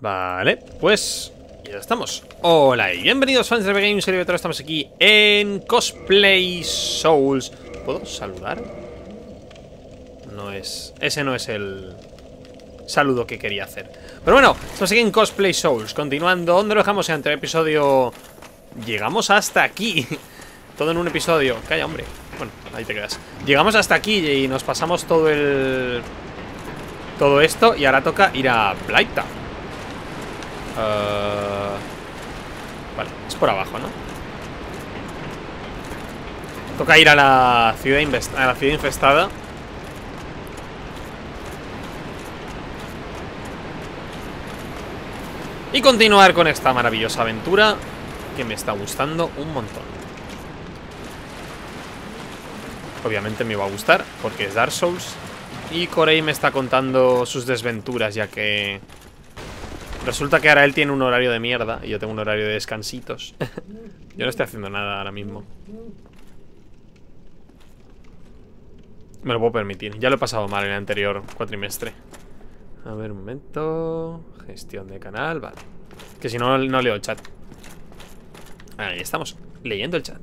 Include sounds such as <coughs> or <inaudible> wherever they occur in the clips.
Vale, pues ya estamos. Hola y bienvenidos fans de Games, soy estamos aquí en Cosplay Souls. ¿Puedo saludar? No es... Ese no es el saludo que quería hacer. Pero bueno, estamos aquí en Cosplay Souls, continuando. ¿Dónde lo dejamos en el anterior episodio? Llegamos hasta aquí. <laughs> Todo en un episodio. Calla, hombre. Bueno, ahí te quedas. Llegamos hasta aquí y nos pasamos todo el... Todo esto y ahora toca ir a Blighttown. Uh... Vale, es por abajo, ¿no? Toca ir a la ciudad, infestada Y continuar con esta maravillosa aventura Que me está gustando un montón Obviamente me va a gustar Porque es Dark Souls Y Corey me está contando sus desventuras Ya que Resulta que ahora él tiene un horario de mierda Y yo tengo un horario de descansitos. <laughs> Yo no estoy haciendo nada ahora mismo. Me lo puedo permitir. Ya lo he pasado mal en el anterior cuatrimestre. A ver, un momento. Gestión de canal, vale. Que si no, no leo el chat. Ahí estamos, leyendo el chat.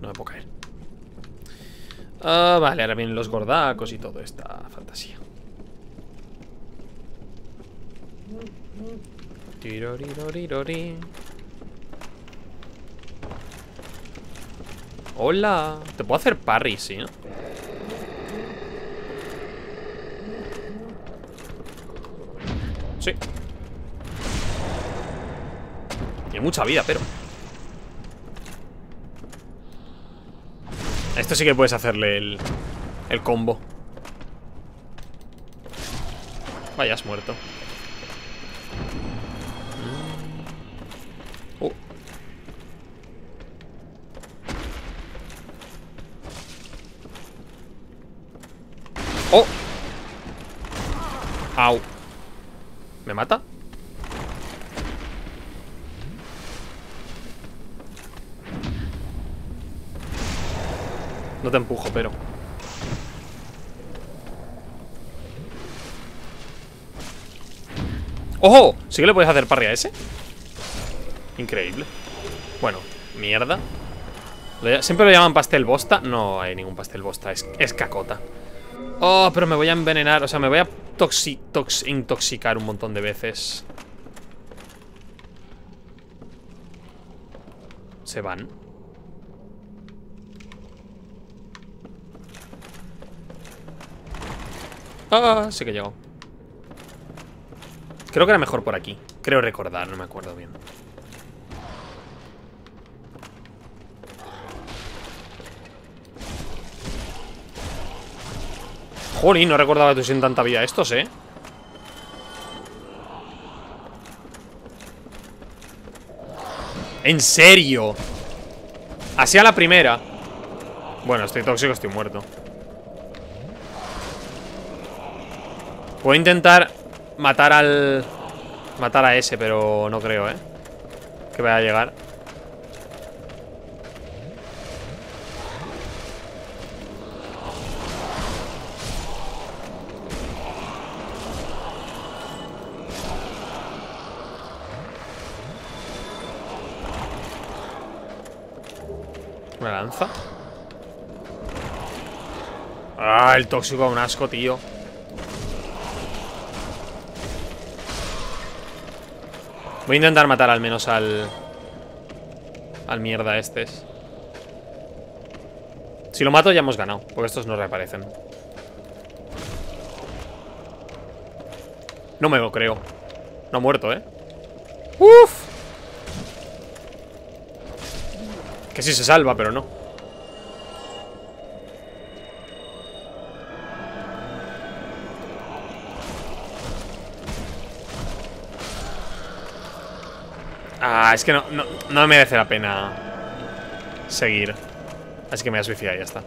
No me puedo caer. Ah, Vale, ahora vienen los gordacos y todo esta fantasía Hola. Te puedo hacer parry, sí, ¿no? Sí. Tiene mucha vida, pero... Esto sí que puedes hacerle el, el combo. Vaya, has muerto. ¡Oh! ¡Au! ¿Me mata? No te empujo, pero... ¡Ojo! ¿Sí que le puedes hacer parry a ese? Increíble. Bueno, mierda. Siempre lo llaman pastel bosta. No hay ningún pastel bosta, es, es cacota. Oh, pero me voy a envenenar. O sea, me voy a intoxicar un montón de veces. Se van. Ah, sí que llegó Creo que era mejor por aquí Creo recordar, no me acuerdo bien Jolín, no recordaba que tuviesen tanta vida estos, ¿eh? ¿En serio? Así a la primera Bueno, estoy tóxico, estoy muerto Puedo intentar matar al... Matar a ese, pero no creo, ¿eh? Que vaya a llegar. Una lanza Ah, el tóxico un asco, tío Voy a intentar matar al menos al... Al mierda este Si lo mato ya hemos ganado Porque estos no reaparecen No me lo creo No ha muerto, ¿eh? ¡Uf! Que sí se salva, pero no Ah, es que no, no, no merece la pena Seguir Así que me voy a suicidar y ya está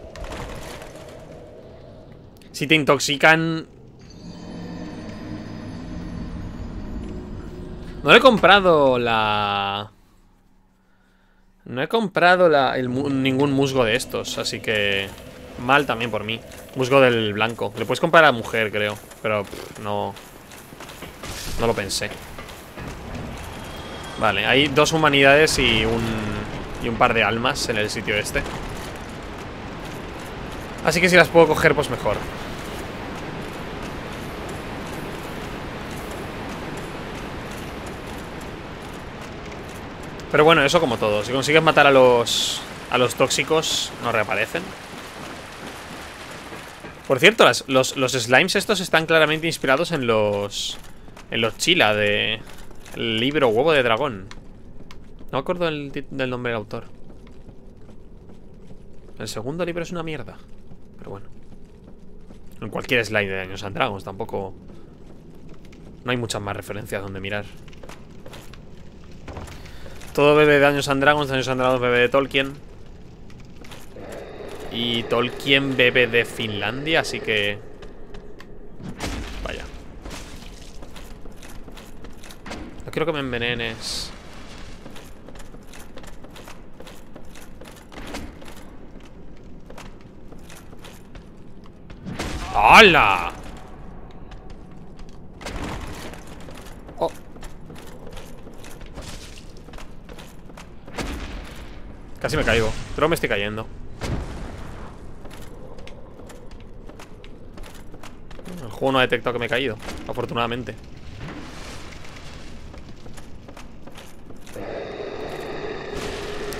Si te intoxican No he comprado la... No he comprado ningún musgo de estos, así que... Mal también por mí. Busco del blanco. Le puedes comprar a la mujer, creo. Pero no... No lo pensé. Vale, hay dos humanidades y un... Y un par de almas en el sitio este. Así que si las puedo coger, pues mejor. Pero bueno, eso como todo. Si consigues matar a los... A los tóxicos, no reaparecen. Por cierto, los, los, slimes estos están claramente inspirados en los... En los chila de... Libro Huevo de Dragón. No me acuerdo del, del nombre del autor. El segundo libro es una mierda. Pero bueno. En cualquier slide de Años and Dragons tampoco... No hay muchas más referencias donde mirar. Todo bebe de Años and Dragons, Años and Dragons bebe de Tolkien. Y Tolkien bebe de Finlandia, así que... Vaya. No quiero que me envenenes. ¡Hala! Oh. Casi me caigo, pero me estoy cayendo. El juego no ha detectado que me he caído, afortunadamente.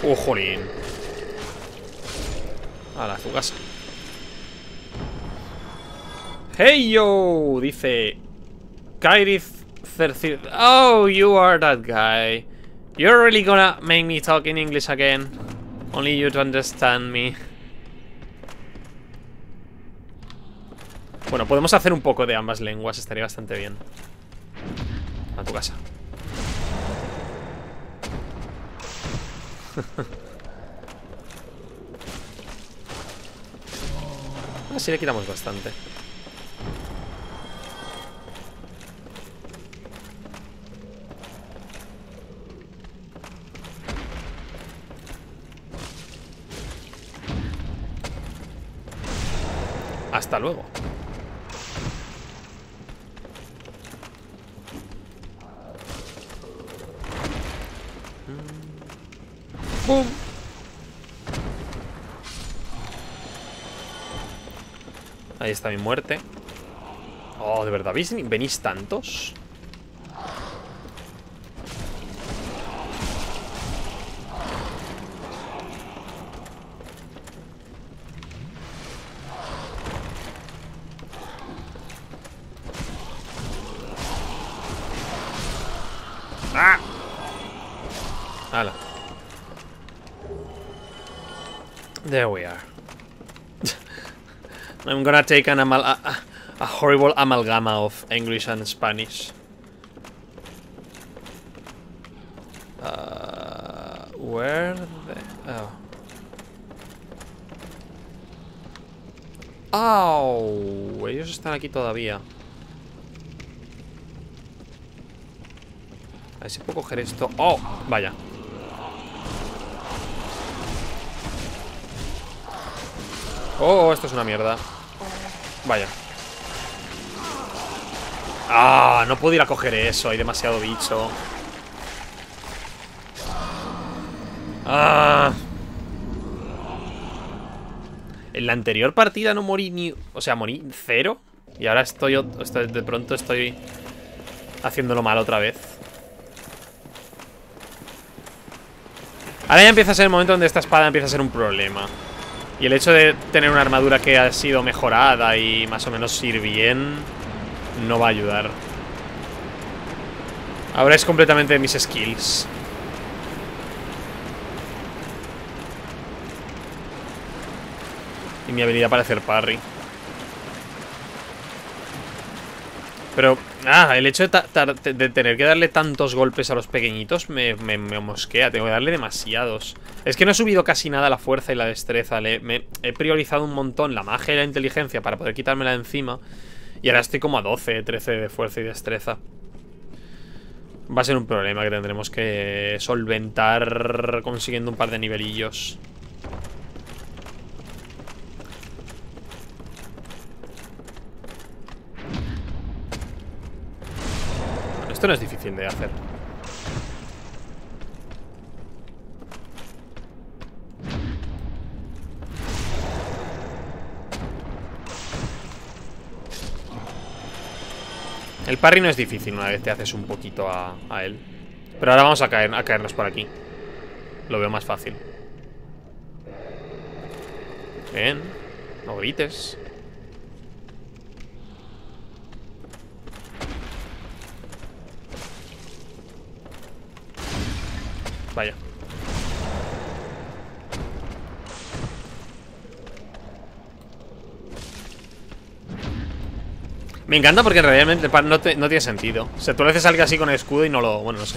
¡Uh, jolín! A la su casa. Hey yo, dice Kairith Oh, you are that guy. You're really gonna make me talk in English again. Only you to understand me. Bueno, podemos hacer un poco de ambas lenguas, estaría bastante bien. A tu casa. <laughs> Así le quitamos bastante. Hasta luego. Ahí está mi muerte. Oh, ¿de verdad venís tantos? There we are. I'm gonna take an amal a, a, horrible amalgama of English and Spanish. Uh, where the... Oh. ¡Oh! Ellos están aquí todavía. A ver si puedo coger esto. ¡Oh! Vaya. Oh, esto es una mierda. Vaya. Ah, no puedo ir a coger eso Hay demasiado bicho. Ah. En la anterior partida no morí ni... O sea, morí cero Y ahora estoy... De pronto estoy Haciéndolo mal otra vez. Ahora ya empieza a ser el momento donde esta espada empieza a ser un problema y el hecho de tener una armadura que ha sido mejorada y más o menos ir bien no va a ayudar. Ahora es completamente de mis skills. Y mi habilidad para hacer parry. Pero, ah, el hecho de, tener que darle tantos golpes a los pequeñitos me, mosquea. Tengo que darle demasiados. Es que no he subido casi nada la fuerza y la destreza. me, he priorizado un montón la magia y la inteligencia para poder quitármela de encima. Y ahora estoy como a 12, 13 de fuerza y destreza. Va a ser un problema que tendremos que solventar consiguiendo un par de nivelillos. Esto no es difícil de hacer. El parry no es difícil una vez te haces un poquito a, él. Pero ahora vamos a, caer, a caernos por aquí. Lo veo más fácil. Bien. No grites. Vaya. Me encanta porque realmente no, no tiene sentido. O sea, tú le haces algo así con el escudo y no lo... Bueno, no sé.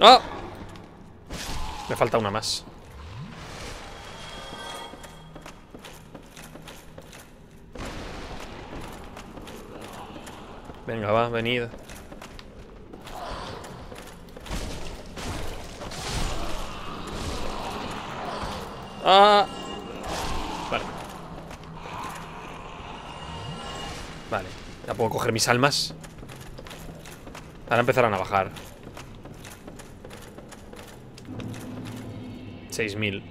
¡Oh! Me falta una más. Venga, va, venid. Ah. Vale. Vale. Ya puedo coger mis almas. Ahora empezarán a bajar. 6000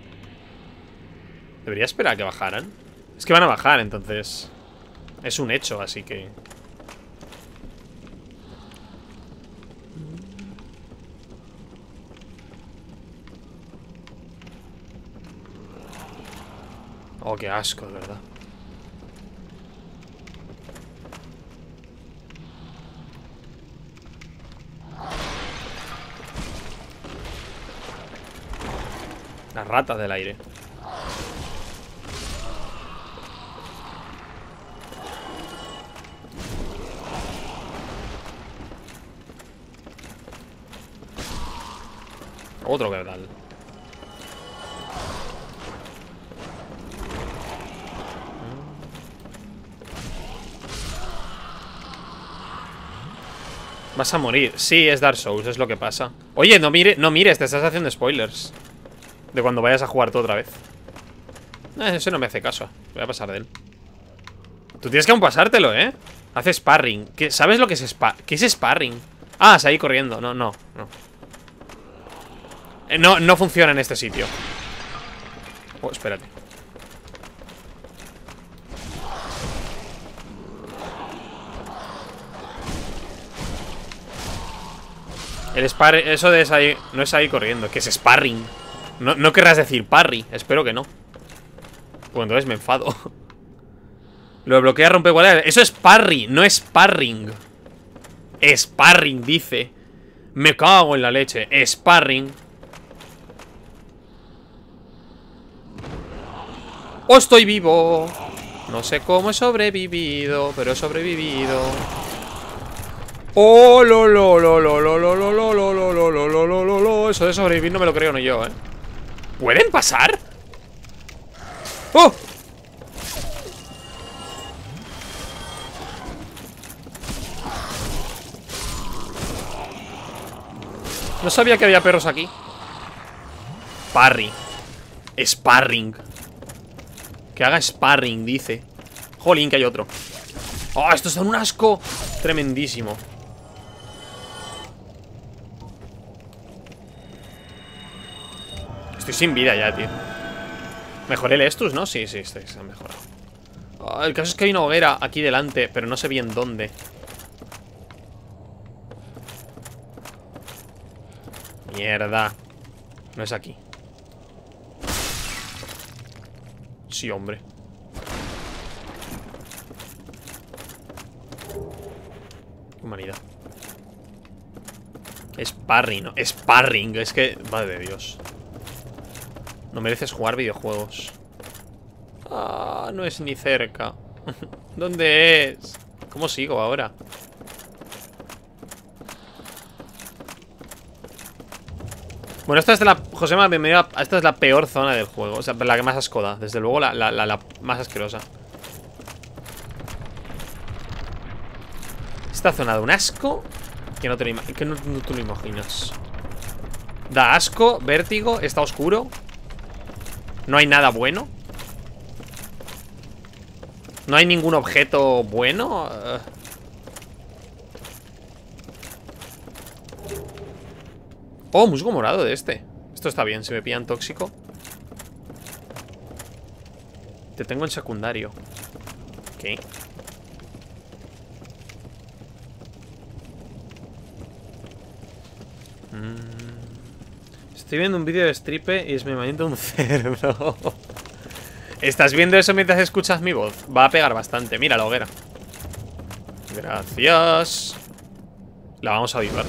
Debería esperar que bajaran. Es que van a bajar, entonces. Es un hecho, así que. Oh, qué asco, de verdad La rata del aire. Otro tal. Vas a morir. Sí, es Dark Souls, es lo que pasa. Oye, no, mire, no mires, te estás haciendo spoilers. De cuando vayas a jugar tú otra vez. Eh, Ese no me hace caso. Voy a pasar de él. Tú tienes que aún pasártelo, ¿eh? Hace sparring. ¿Qué, ¿Sabes lo que es sparring? ¿Qué es sparring? Ah, se ahí corriendo. No, no, no. Eh, No, no funciona en este sitio. Oh, espérate. El sparring, eso de es ahí, no es ahí corriendo, que es sparring no, no querrás decir parry, espero que no Pues entonces me enfado Lo bloquea rompe igual Eso es parry, no es sparring Sparring, dice Me cago en la leche Sparring ¡Oh, estoy vivo! No sé cómo he sobrevivido Pero he sobrevivido ¡Oh, lo, lo, lo, lo, lo, lo, lo, lo, lo, lo, lo, lo, lo, lo, lo, Eso de sobrevivir no me lo creo no yo, eh ¿Pueden pasar? ¡Oh! No sabía que había perros aquí Parry Sparring Que haga sparring, dice Jolín, que hay otro ¡Oh, estos son un asco! Tremendísimo Estoy sin vida ya, tío. Mejoré el Estus, ¿no? Sí, sí, ha mejorado ah, El caso es que hay una hoguera aquí delante Pero no sé bien dónde. Mierda. No es aquí. Sí, hombre. Humanidad. Sparring, ¿no? Sparring, es que... Madre de Dios no mereces jugar videojuegos. Ah, no es ni cerca. <laughs> ¿Dónde es? ¿Cómo sigo ahora? Bueno, esta es la... Josema, bienvenida. Esta es la peor zona del juego. O sea, la que más ascoda. Desde luego la, la, la más asquerosa. Esta zona de un asco Que no te que no te lo imaginas. Da asco, vértigo, está oscuro. No hay nada bueno. No hay ningún objeto bueno. Eh. Oh, musgo morado de este. Esto está bien, si me pillan tóxico. Te tengo en secundario. Ok. Mm. Estoy viendo un vídeo de stripe y es me manienta un <laughs> cerdo. ¿Estás viendo eso mientras escuchas mi voz? Va a pegar bastante. Mira la hoguera. Gracias. La vamos a avivar.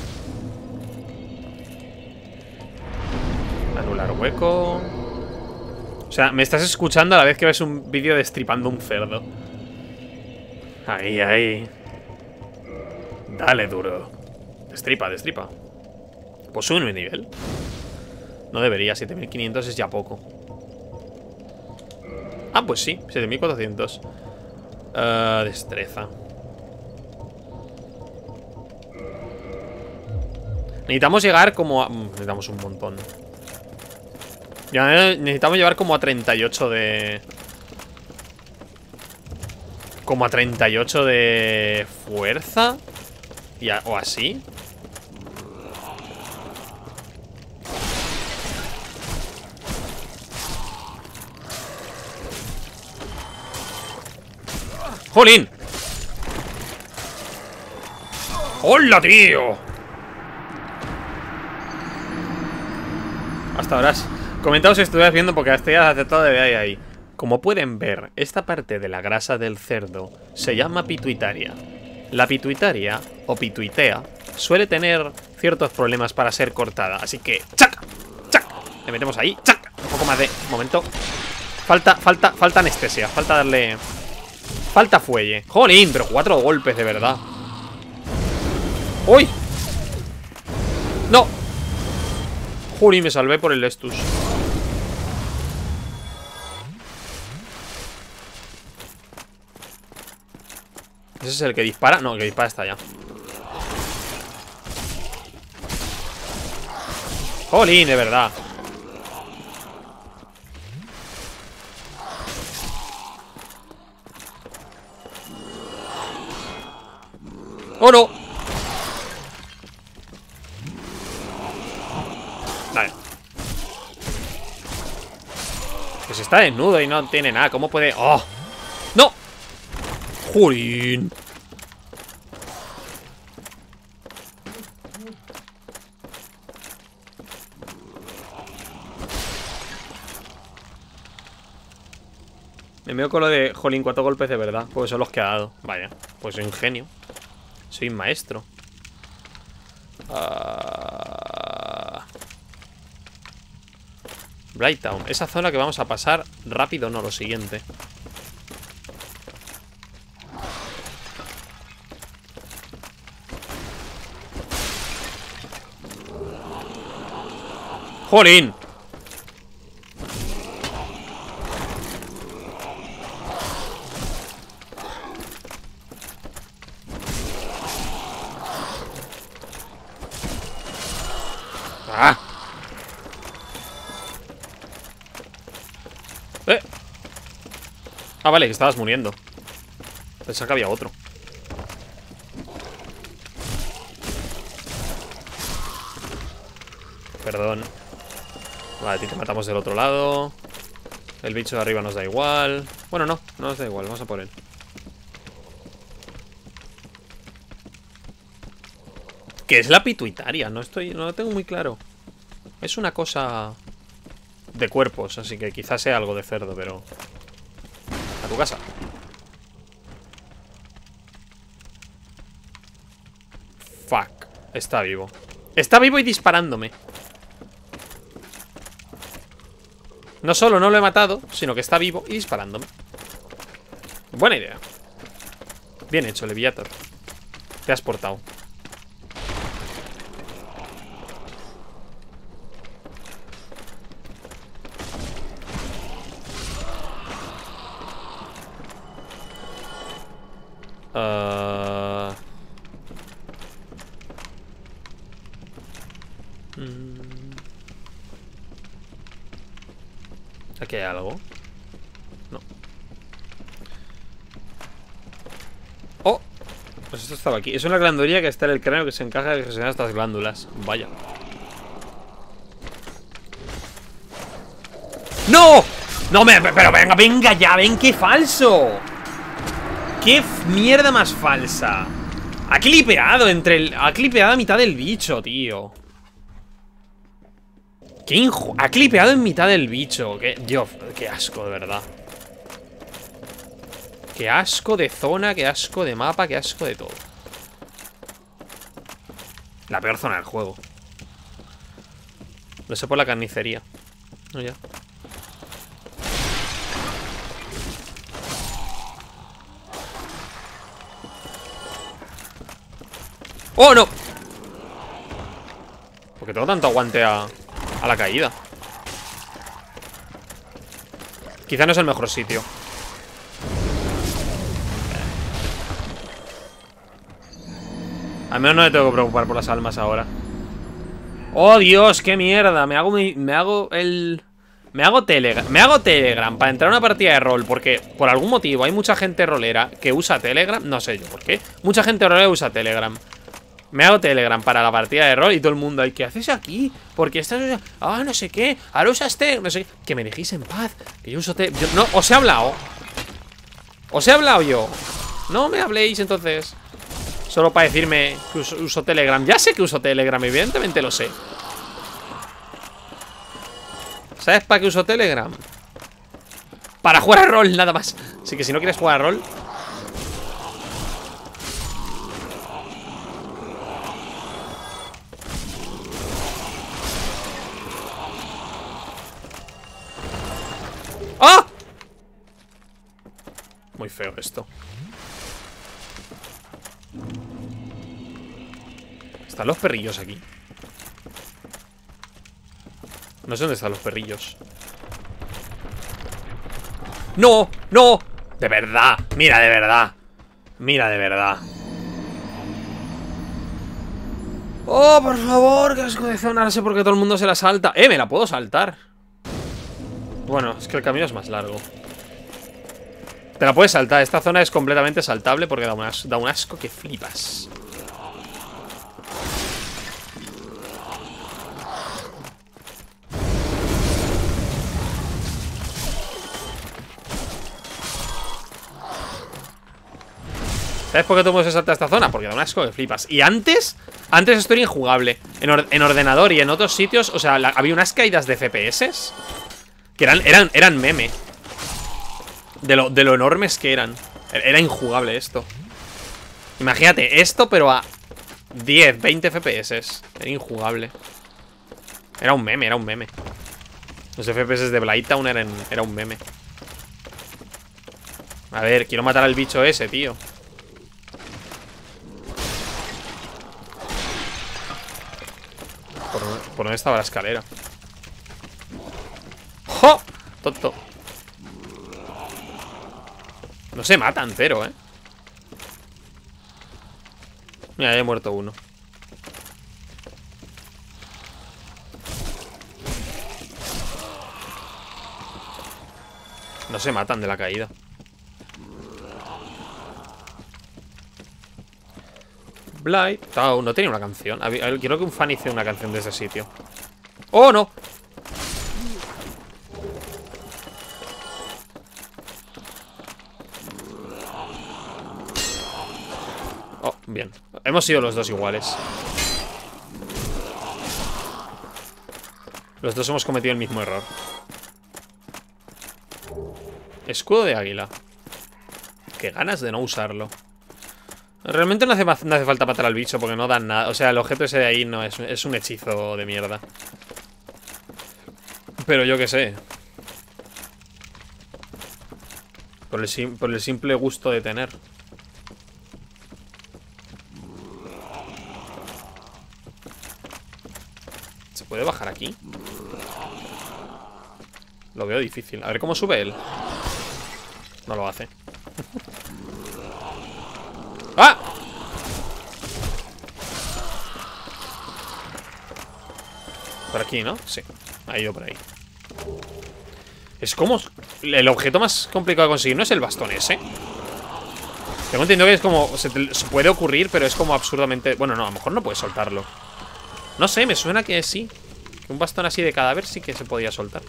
Anular hueco. O sea, me estás escuchando a la vez que ves un vídeo destripando un cerdo. Ahí, ahí. Dale duro. Destripa, destripa. Pues sube mi nivel. No debería, 7500 es ya poco. Ah, pues sí, 7400. Uh, destreza. Necesitamos llegar como a... Mm, necesitamos un montón. Ya necesitamos llevar como a 38 de... Como a 38 de fuerza. Y o así. ¡Jolín! ¡Hola, tío! Hasta ahora. Comentaos si estuvieras viendo porque estoy aceptado de ahí ahí. Como pueden ver, esta parte de la grasa del cerdo se llama pituitaria. La pituitaria, o pituitea, suele tener ciertos problemas para ser cortada. Así que, ¡chac! ¡chac! Le metemos ahí, ¡chac! Un poco más de... momento. Falta, falta, falta anestesia. Falta darle Falta fuelle Jolín, pero cuatro golpes de verdad ¡Uy! ¡No! Jolín, me salvé por el Estus ¿Ese es el que dispara? No, el que dispara está ya Jolín, de verdad ¡Oh, no! Vale Pues está desnudo y no tiene nada ¿Cómo puede...? ¡Oh! ¡No! ¡Jurín! Me veo con lo de Jolín, cuatro golpes de verdad Porque son los que ha dado Vaya, pues soy un genio soy maestro. Uh... Town. Esa zona que vamos a pasar rápido, no, lo siguiente. ¡Jolín! Vale, que estabas muriendo. Pensaba que había otro. Perdón. Vale, te matamos del otro lado. El bicho de arriba nos da igual. Bueno, no, no nos da igual, vamos a por él. ¿Qué es la pituitaria? No estoy, no lo tengo muy claro. Es una cosa de cuerpos, así que quizás sea algo de cerdo, pero tu casa. Fuck. Está vivo. Está vivo y disparándome. No solo no lo he matado, sino que está vivo y disparándome. Buena idea. Bien hecho, Leviator. Te has portado. Es una glanduría que está en el cráneo que se encaja de gestionar estas glándulas. Vaya. ¡No! No me... Pero venga, venga ya, ven qué falso. ¡Qué mierda más falsa! Ha clipeado entre el... Ha clipeado a mitad del bicho, tío. ¡Qué injo! Ha clipeado en mitad del bicho. ¡Qué... Dios, qué asco, de verdad. Qué asco de zona, qué asco de mapa, qué asco de todo. La peor zona del juego. Lo sé por la carnicería. No, ya. ¡Oh, no! Porque tengo tanto aguante a, a la caída Quizá no es el mejor sitio Al menos no me tengo que preocupar por las almas ahora ¡Oh, Dios! ¡Qué mierda! Me hago, me hago el... Me hago Telegram, me hago Telegram para entrar a una partida de rol Porque por algún motivo hay mucha gente rolera que usa Telegram No sé yo por qué Mucha gente rolera usa Telegram me hago Telegram para la partida de rol y todo el mundo ¿Y qué haces aquí? Porque estás... Ah, no sé qué Ahora usas Telegram Que me dejéis en paz Que yo uso Telegram No, os he hablado Os he hablado yo No me habléis entonces Solo para decirme que uso, Telegram. Ya sé que uso Telegram Evidentemente lo sé. ¿Sabes para qué uso Telegram? Para jugar a rol, nada más. Así que si no quieres jugar a rol. ¡Ah! Muy feo esto Están los perrillos aquí No sé dónde están los perrillos ¡No! ¡No! De verdad Mira, de verdad Mira, de verdad ¡Oh, por favor! ¡Qué asco de zona! No sé por qué todo el mundo se la salta ¡Eh, me la puedo saltar! Bueno, es que el camino es más largo Te la puedes saltar. Esta zona es completamente saltable porque da un, asco, que flipas. ¿Sabes por qué todo se salta esta zona? Porque da un asco que flipas. Y antes, antes esto era injugable. En, ordenador y en otros sitios O sea, había unas caídas de FPS que eran, eran, eran meme de lo, de lo enormes que eran. Era injugable esto. Imagínate, esto pero a 10, 20 FPS Era injugable. Era un meme, era un meme. Los FPS de Blighttown eran, era un meme. A ver, quiero matar al bicho ese, tío. ¿Por, por dónde estaba la escalera? ¡Jo! Tonto No se mata entero, ¿eh? Mira, he muerto uno. No se matan de la caída. Blight. No tenía una canción. Quiero que un fan hice una canción de ese sitio. ¡Oh, no! Bien, hemos sido los dos iguales. Los dos hemos cometido el mismo error. Escudo de águila. Qué ganas de no usarlo. Realmente no hace, no hace falta matar al bicho Porque no dan nada. O sea, el objeto ese de ahí no es, es un hechizo de mierda. Pero yo qué sé. Por el simple gusto de tener ¿Puede bajar aquí? Lo veo difícil. A ver cómo sube él. No lo hace. <laughs> ¡Ah! Por aquí, ¿no? Sí, ha ido por ahí Es como... El objeto más complicado de conseguir no es el bastón ese Tengo entendido que es como... Se, puede ocurrir, pero es como absurdamente... Bueno, no, a lo mejor no puedes soltarlo No sé, me suena que sí. Un bastón así de cadáver sí que se podía soltar.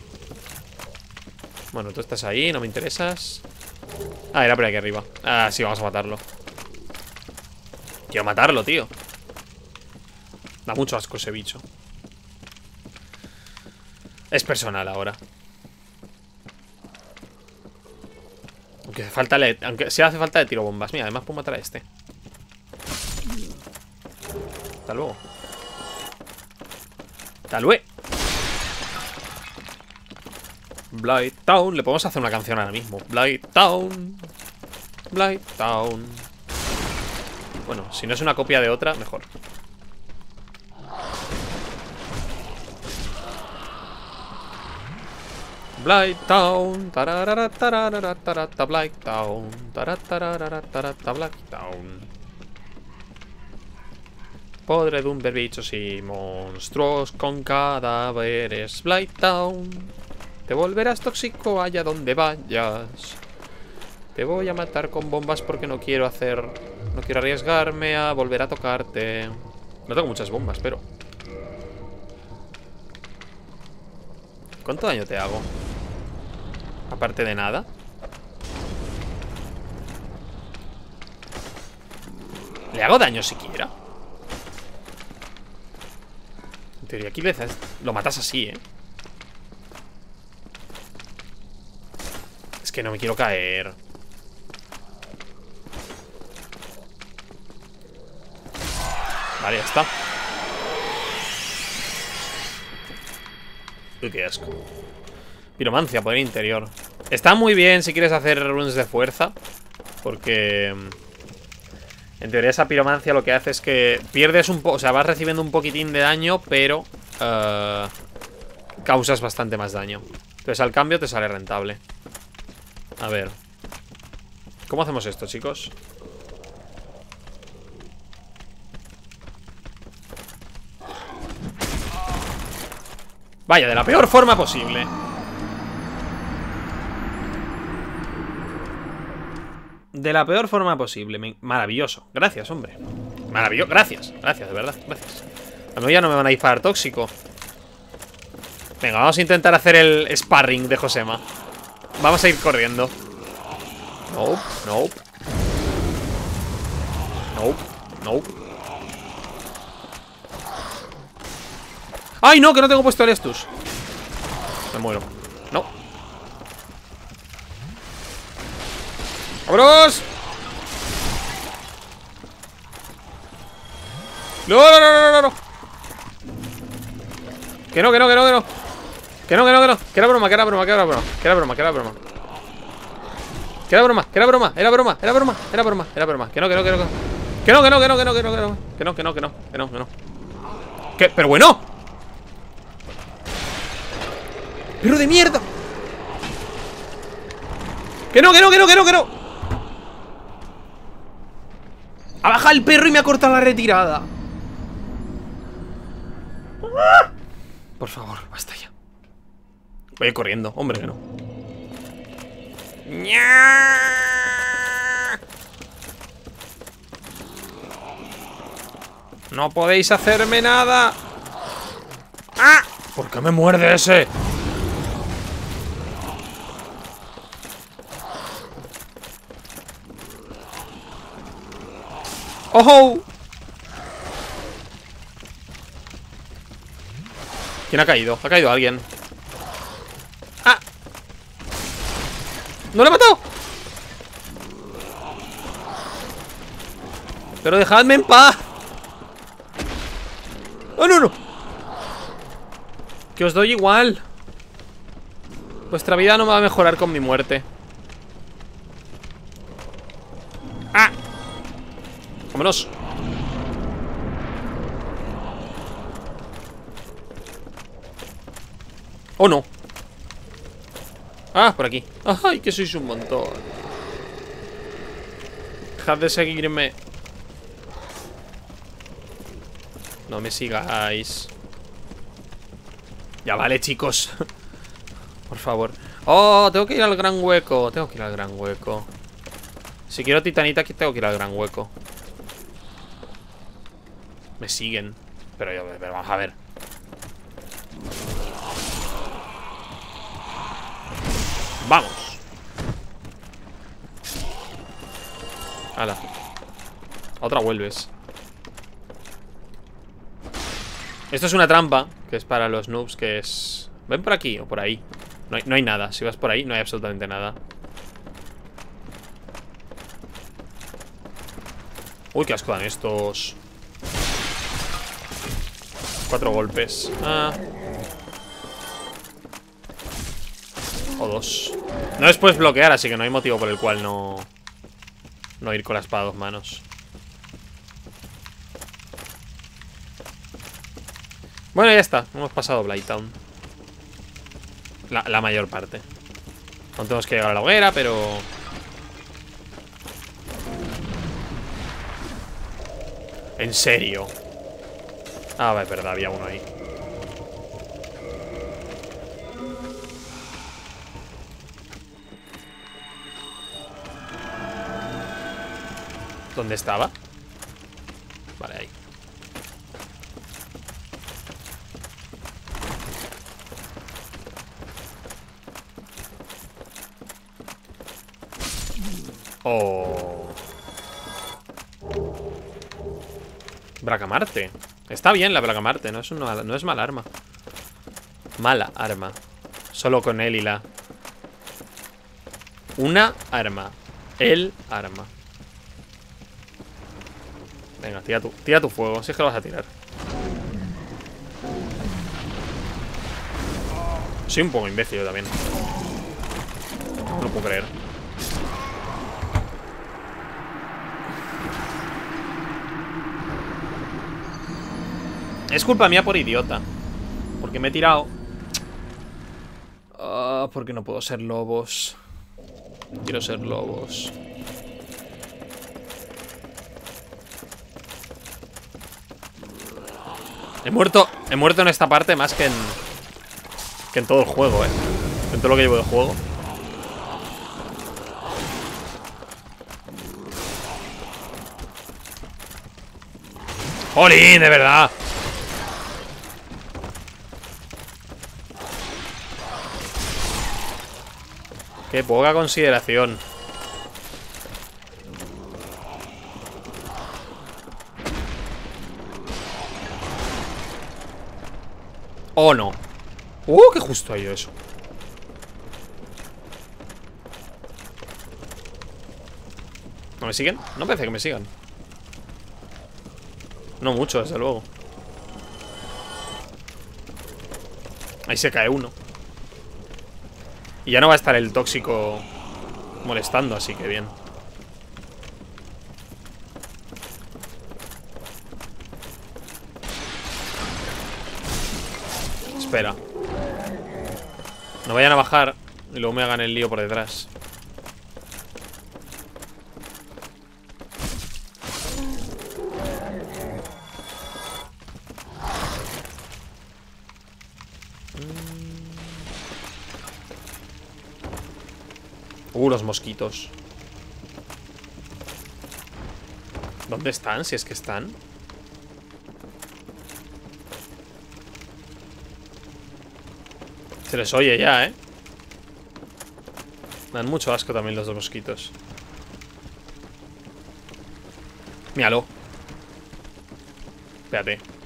Bueno, tú estás ahí, no me interesas. Ah, era por aquí arriba. Ah, sí, vamos a matarlo. Quiero matarlo, tío. Da mucho asco ese bicho. Es personal ahora. Aunque, falta le, aunque sí hace falta de tiro bombas. Mira, además puedo matar a este. Hasta luego Hasta luego Blight Town Le podemos hacer una canción ahora mismo. Blight Town. Blight Town. Bueno, si no es una copia de otra, mejor. Blight Town. Tararara, Blight Blight Podredumbre, bichos y monstruos con cadáveres Blight Town. Te volverás tóxico allá donde vayas. Te voy a matar con bombas porque no quiero hacer... No quiero arriesgarme a volver a tocarte. No tengo muchas bombas, pero... ¿Cuánto daño te hago? Aparte de nada. ¿Le hago daño siquiera? En teoría veces lo matas así, ¿eh? Es que no me quiero caer. Vale, ya está. Uy, qué asco. Piromancia, poder interior. Está muy bien si quieres hacer runes de fuerza Porque mm, En teoría esa piromancia lo que hace es que Pierdes un poco, o sea, vas recibiendo un poquitín de daño Pero uh, Causas bastante más daño. Entonces al cambio te sale rentable. A ver. ¿Cómo hacemos esto, chicos? Vaya, de la peor forma posible De la peor forma posible. Maravilloso. Gracias, hombre. Maravilloso. Gracias. Gracias, de verdad. Gracias. A mí ya no me van a disparar tóxico. Venga, vamos a intentar hacer el sparring de Josema. Vamos a ir corriendo. Nope, nope. Nope, nope. ¡Ay, no! Que no tengo puesto el Estus. Me muero. No. ¡Vámonos! No, no, no, no, no, no. Que no, que no, que no, que no. Que no, que no, que no. Que era broma, que era broma, que era broma. Que era broma, que era broma. Que era broma, que era broma, era broma, era broma, era broma, era broma. Que no, que no, que no, que no. Que no, que no, que no, que no, que no, que no. Que no, que no, que no, que no, que no. ¿Qué? Pero bueno. Pero de mierda. Que no, que no, que no, que no, que no. Ha bajado el perro y me ha cortado la retirada. Por favor, basta ya. Voy corriendo, hombre que no. No podéis hacerme nada. ¡Ah! ¿Por qué me muerde ese? ¡Ojo! ¿Quién ha caído? Ha caído alguien ¡Ah! ¡No lo he matado! Pero dejadme en paz ¡Oh, no, no! Que os doy igual Vuestra vida no va a mejorar con mi muerte Vámonos Oh no Ah, por aquí Ay, que sois un montón Dejad de seguirme No me sigáis Ya vale, chicos. <laughs> Por favor. Oh, tengo que ir al gran hueco. Tengo que ir al gran hueco. Si quiero titanita, aquí tengo que ir al gran hueco. Me siguen. Pero, yo, pero vamos a ver. Vamos. Hala. Otra vuelves. Esto es una trampa, que es para los noobs, que es... ¿Ven por aquí o por ahí? No hay, no hay nada, si vas por ahí no hay absolutamente nada Uy, qué asco dan estos Cuatro golpes. Ah. O dos. No les puedes bloquear, así que no hay motivo por el cual no No ir con la espada a dos manos. Bueno, ya está, hemos pasado Blighttown la, la mayor parte. No tenemos que llegar a la hoguera, pero... ¿En serio? Ah, es verdad, había uno ahí ¿Dónde estaba? Vale, ahí Oh. Bracamarte. Está bien la Bracamarte, no es, no es mala arma. Mala arma. Solo con él y la. Una arma. El arma. Venga, tira tu, tira tu fuego, si es que lo vas a tirar. Soy un poco imbécil también. No lo puedo creer. Es culpa mía por idiota. Porque me he tirado. Ah, porque no puedo ser lobos. Quiero ser lobos. He muerto, he muerto en esta parte más que en que en todo el juego, eh. En todo lo que llevo de juego. ¡Jolín, de verdad! Poca consideración. Oh, no. ¡Uh, qué justo ha ido eso! ¿No me siguen? No parece que me sigan. No mucho, desde luego. Ahí se cae uno. Y ya no va a estar el tóxico molestando, así que bien. Espera. No vayan a bajar y luego me hagan el lío por detrás. Los mosquitos ¿Dónde están? Si es que están Se les oye ya, ¿eh? Dan mucho asco también los dos mosquitos Míralo Espérate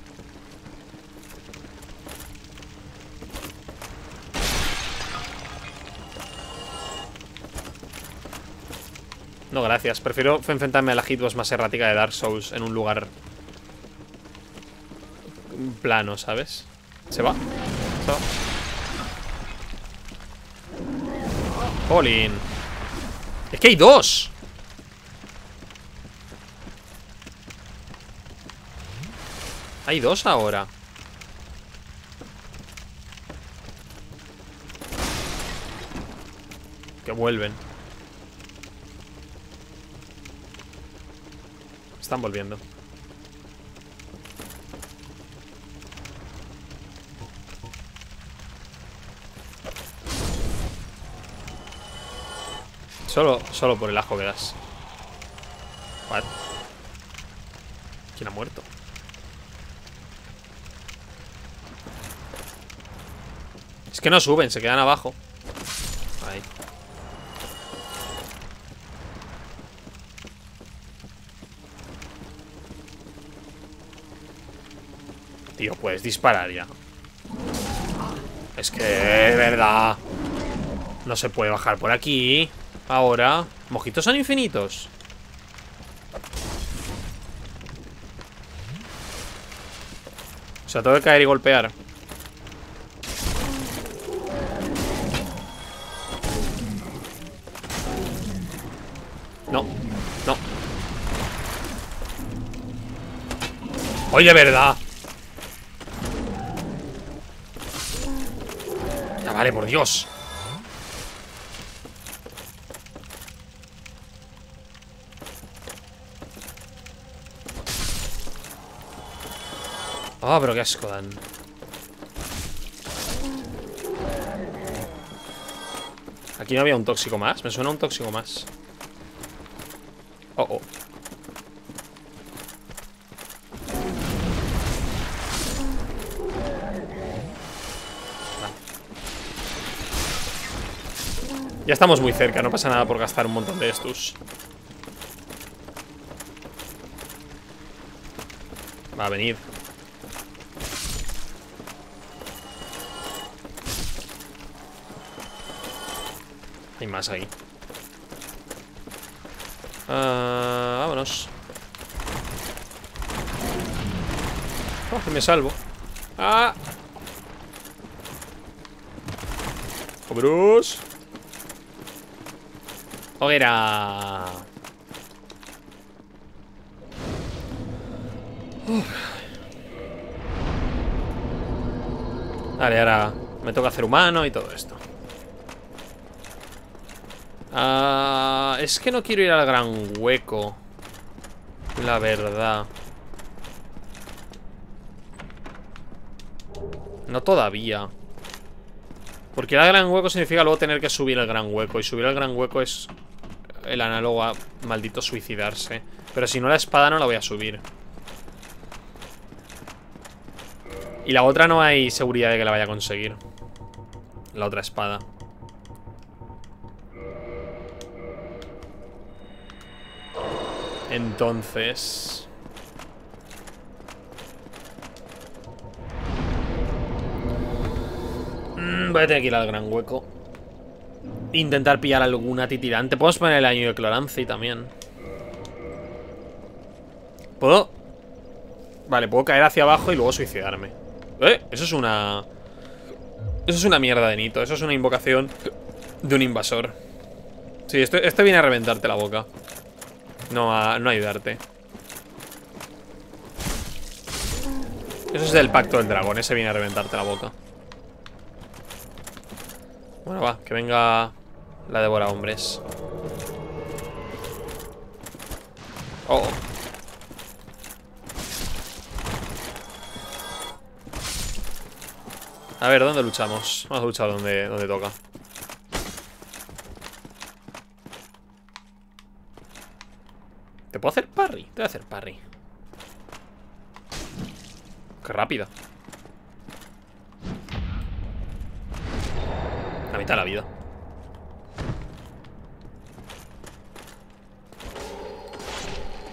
No, gracias. Prefiero enfrentarme a la hitbox más errática de Dark Souls en un lugar plano, ¿sabes? ¿Se va? ¿Se va? Jolín. Es que hay dos. Hay dos ahora. Que vuelven. Están volviendo. Solo, solo por el ajo que das. ¿Quién ha muerto? Es que no suben, se quedan abajo. Tío, puedes disparar ya. Es que, de verdad. No se puede bajar por aquí. Ahora. ¿Mojitos son infinitos? O sea, tengo que caer y golpear. No, no. Oye, verdad. Vale, por Dios. Ah, pero qué asco dan. Aquí no había un tóxico más. Me suena un tóxico más. Oh, oh. Estamos muy cerca, no pasa nada por gastar un montón de estos. Va a venir. Hay más ahí. Ah, vámonos. Oh, me salvo. ¡Ah! ¡Bruce! Hoguera. Vale, ahora me toca hacer humano y todo esto. Ah, es que no quiero ir al gran hueco. La verdad. No todavía. Porque ir al gran hueco significa luego tener que subir al gran hueco. Y subir al gran hueco es el análogo a maldito suicidarse. Pero si no la espada no la voy a subir. Y la otra no hay seguridad de que la vaya a conseguir. La otra espada. Entonces... Mm, voy a tener que ir al gran hueco. Intentar pillar alguna titirante. Podemos poner el año de Clorancy también. ¿Puedo? Vale, puedo caer hacia abajo y luego suicidarme. ¿Eh? Eso es una... Eso es una mierda de Nito. Eso es una invocación de un invasor. Sí, este, este viene a reventarte la boca. No a no ayudarte. Eso es del pacto del dragón. Ese viene a reventarte la boca. Bueno, va, que venga la devora hombres. Oh. A ver, ¿dónde luchamos? Vamos a luchar donde, donde toca. ¿Te puedo hacer parry? Te voy a hacer parry. Qué rápida. La mitad de la vida.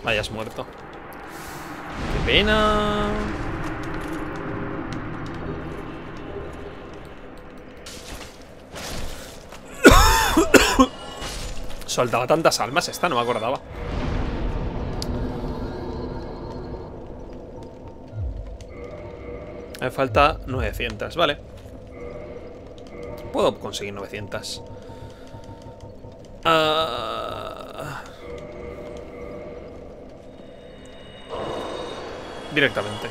Vayas muerto. Qué pena. <coughs> Soltaba tantas almas esta, no me acordaba. Me falta 900, vale. Puedo conseguir 900. Ah. Directamente.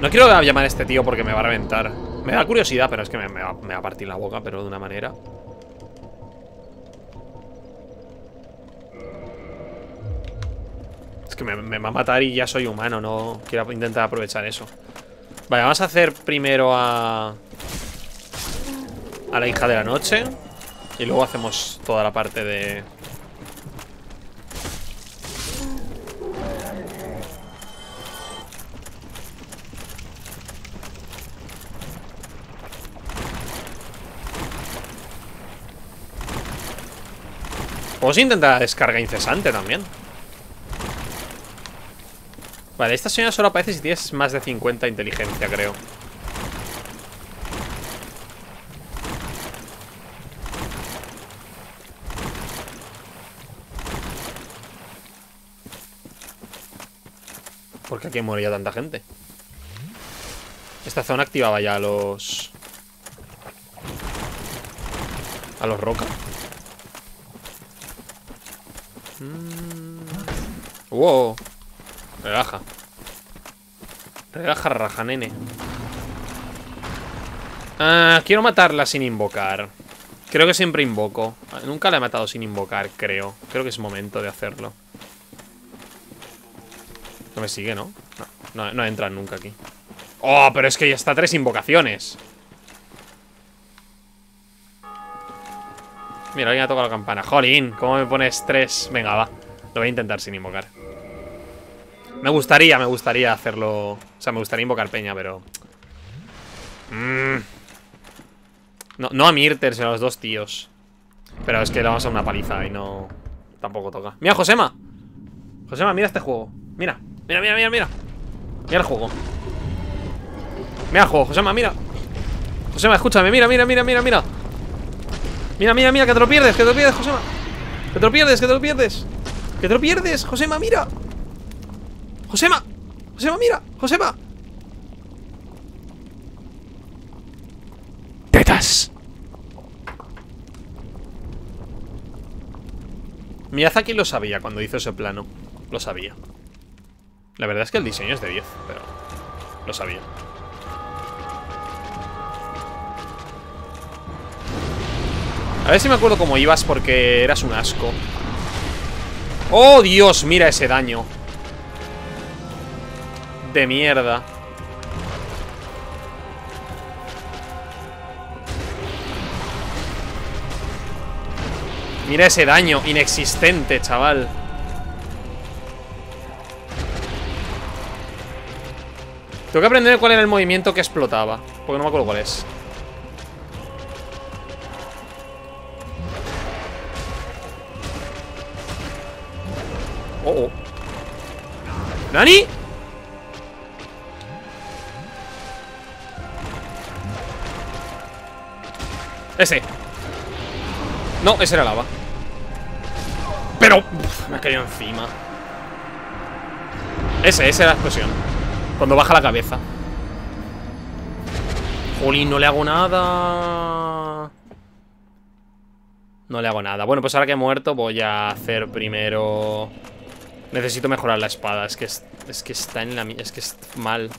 No quiero llamar a este tío porque me va a reventar. Me da curiosidad, pero es que me, va, a partir la boca, pero de una manera. Es que me, me, va a matar y ya soy humano, no quiero intentar aprovechar eso. Vale, vamos a hacer primero a... A la hija de la noche. Y luego hacemos toda la parte de... Podemos intentar descarga incesante también. Vale, esta señora solo aparece si tienes más de 50 inteligencia, creo. ¿Por qué aquí moría tanta gente? Esta zona activaba ya a los... A los roca. Mm. Wow. Relaja. Relaja, raja, nene. Ah, quiero matarla sin invocar. Creo que siempre invoco. Nunca la he matado sin invocar, creo. Creo que es momento de hacerlo. No me sigue, ¿no? No, no, no entran nunca aquí. ¡Oh, pero es que ya está tres invocaciones! Mira, alguien ha tocado la campana. Jolín, ¿cómo me pones tres? Venga, va. Lo voy a intentar sin invocar. Me gustaría, me gustaría hacerlo... O sea, me gustaría invocar peña, pero... Mm. No, no a Mirter, sino a los dos tíos. Pero es que le vamos a una paliza y no... Tampoco toca. ¡Mira, Josema! Josema, mira este juego. Mira, mira, mira, mira, mira. Mira el juego. Mira el juego, Josema, mira. Josema, escúchame, mira, mira, mira, mira, mira. Mira, mira, mira, que te lo pierdes, que te lo pierdes, Josema. Que te lo pierdes, que te lo pierdes. Que te lo pierdes, Josema, mira. Josema, Josema, mira, Josema. Tetas. Miyazaki lo sabía cuando hizo ese plano. Lo sabía. La verdad es que el diseño es de 10, pero lo sabía. A ver si me acuerdo cómo ibas porque eras un asco. ¡Oh, Dios! Mira ese daño. De mierda. Mira ese daño inexistente, chaval. Tengo que aprender cuál era el movimiento que explotaba. Porque no me acuerdo cuál es. ¿Nani? Ese. No, ese era lava. Pero... me ha caído encima. Ese, ese era la explosión. Cuando baja la cabeza. Jolín, no le hago nada. No le hago nada. Bueno, pues ahora que he muerto voy a hacer primero Necesito mejorar la espada. Es que, es, que está en la... Es que es mal.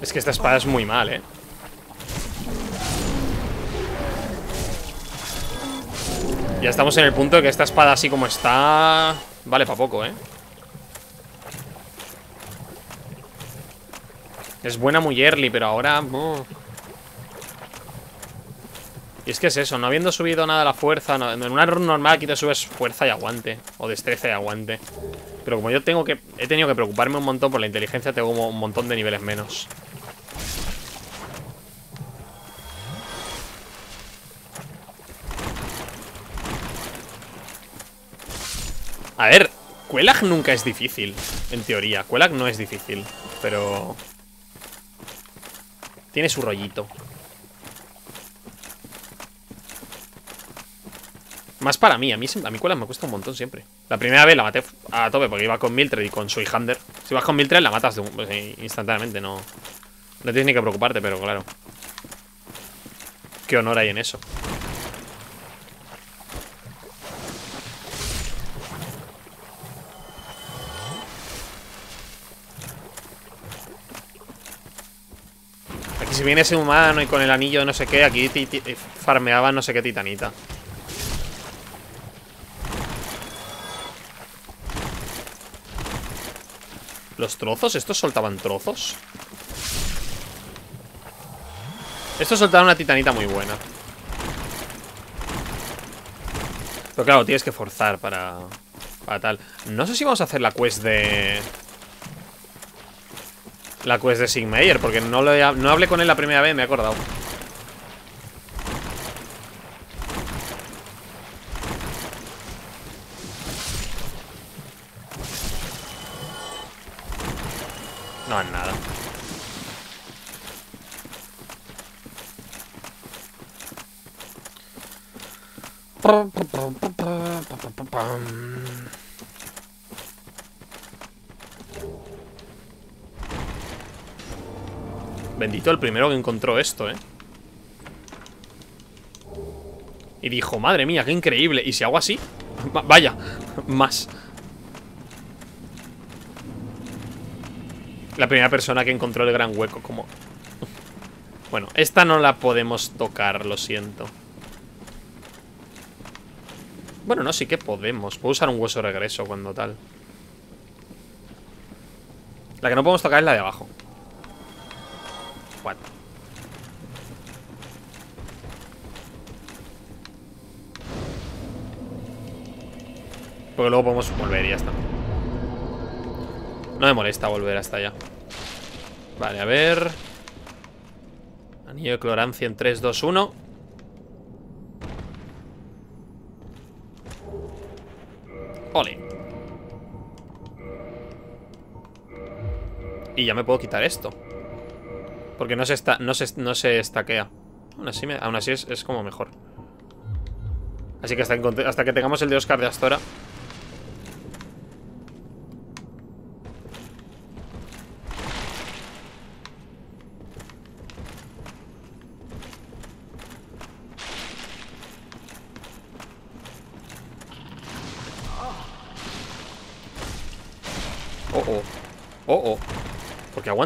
Es que esta espada es muy mal, ¿eh? Ya estamos en el punto de que esta espada así como está... Vale para poco, ¿eh? Es buena muy early, pero ahora... Y es que es eso, no habiendo subido nada la fuerza En una run normal aquí te subes fuerza y aguante O destreza y aguante. Pero como yo tengo que he tenido que preocuparme un montón por la inteligencia Tengo un montón de niveles menos. A ver, Quelag nunca es difícil En teoría, Quelag no es difícil Pero... Tiene su rollito Más para mí, a mí, a mí me cuesta un montón siempre. La primera vez la maté a tope porque iba con Mildred y con Soy Hunter Si vas con Mildred la matas pues, instantáneamente, no... No tienes ni que preocuparte, pero claro. Qué honor hay en eso. Aquí si viene ese humano y con el anillo de no sé qué Aquí farmeaba no sé qué titanita ¿Los trozos? ¿Estos soltaban trozos? Estos soltaban una titanita muy buena Pero claro, tienes que forzar para... Para tal No sé si vamos a hacer la quest de... La quest de Sigmayer Porque no, lo no hablé con él la primera vez, me he acordado Nada. Bendito el primero que encontró esto, ¿eh? Y dijo, madre mía, qué increíble Y si hago así, <laughs> vaya, más La primera persona que encontró el gran hueco Como... Bueno, esta no la podemos tocar, lo siento bueno, no, sí que podemos. Puedo usar un hueso regreso cuando tal. La que no podemos tocar es la de abajo. What? Porque luego podemos volver y ya está. No me molesta volver hasta allá. Vale, a ver. Anillo de clorancia en 3, 2, 1. Ole. Y ya me puedo quitar esto. Porque no se, está, no se, no se estaquea. Aún así, así es, como mejor. Así que hasta, hasta que tengamos el de Oscar de Astora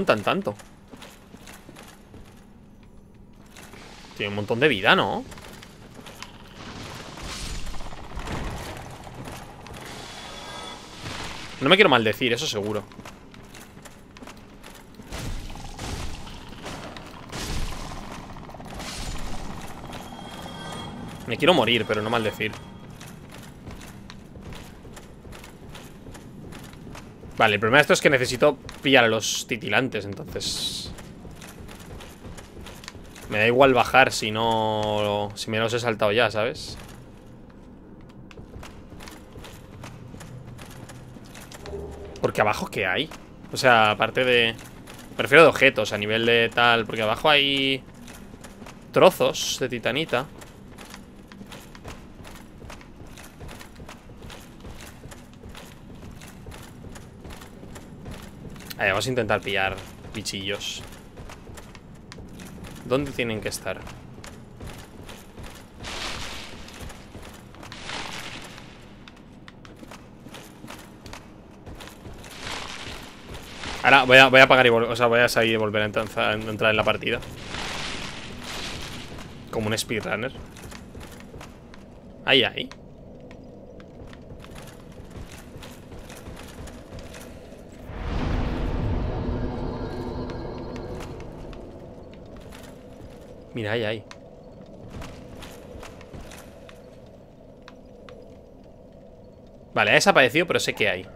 aguantan tanto? Tiene un montón de vida, ¿no? No me quiero maldecir, eso seguro Me quiero morir, pero no maldecir Vale, el problema de esto es que necesito pillar a los titilantes, entonces... Me da igual bajar si no... Si me los he saltado ya, ¿sabes? Porque abajo, ¿qué hay? O sea, aparte de... Prefiero de objetos a nivel de tal Porque abajo hay... Trozos de titanita vamos a intentar pillar bichillos. ¿Dónde tienen que estar? Ahora voy a, voy a apagar y volver, o sea, voy a salir y volver a a entrar en la partida. Como un speedrunner. Ahí, ahí. Mira, ahí, ahí. Vale, ha desaparecido, pero sé que hay.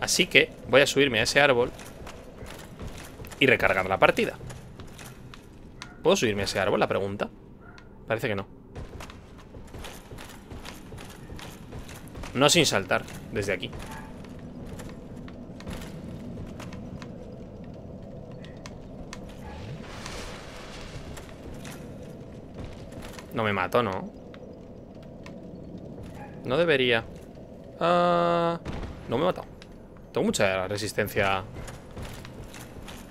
Así que voy a subirme a ese árbol y recargar la partida. ¿Puedo subirme a ese árbol? La pregunta. Parece que no. No sin saltar, desde aquí. No me mato, ¿no? No debería. Ah, No me he matado. Tengo mucha resistencia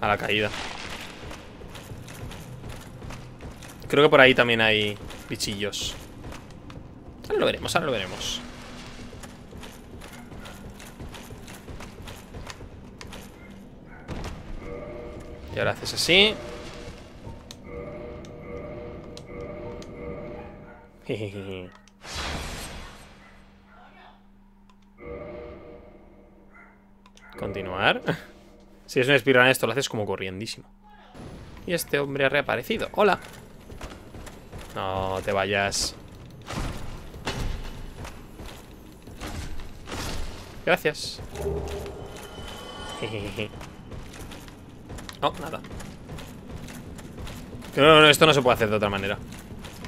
A la caída. Creo que por ahí también hay bichillos. Ahora lo veremos, ahora lo veremos. Y ahora haces así <laughs> Continuar. Si es un speedrun esto lo haces como corriendísimo. Y este hombre ha reaparecido. Hola. No te vayas. Gracias. <laughs> Oh, nada. No, no, esto no se puede hacer de otra manera.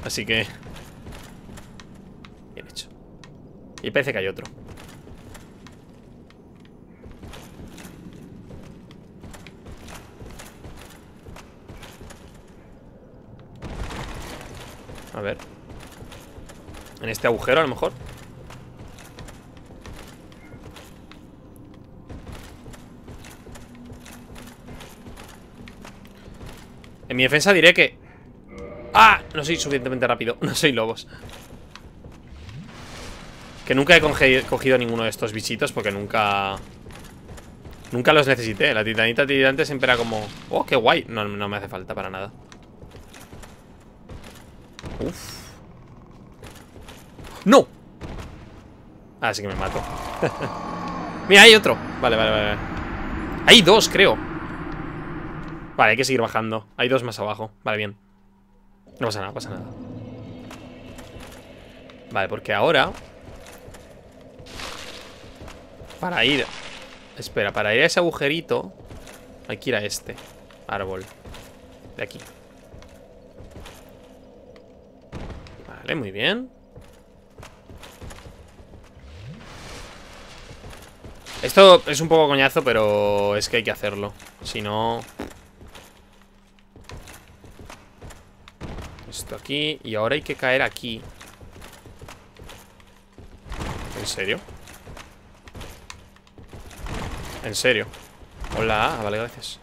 Así que... Bien hecho. Y parece que hay otro. A ver. En este agujero a lo mejor. En mi defensa diré que... ¡Ah! No soy suficientemente rápido. <laughs> No soy lobos. Que nunca he cogido ninguno de estos bichitos porque nunca... Nunca los necesité. La titanita tirante siempre era como... ¡Oh, qué guay! No, no me hace falta para nada. Uf. ¡No! Ah, sí que me mato. <laughs> Mira, hay otro. Vale, vale, vale. Hay dos, creo. Vale, hay que seguir bajando. Hay dos más abajo. Vale, bien. No pasa nada, pasa nada. Vale, porque ahora... Para ir... Espera, para ir a ese agujerito... Hay que ir a este árbol. De aquí. Vale, muy bien. Esto es un poco coñazo, pero es que hay que hacerlo. Si no... Esto aquí Y ahora hay que caer aquí ¿En serio? ¿En serio? Hola, ah, vale, gracias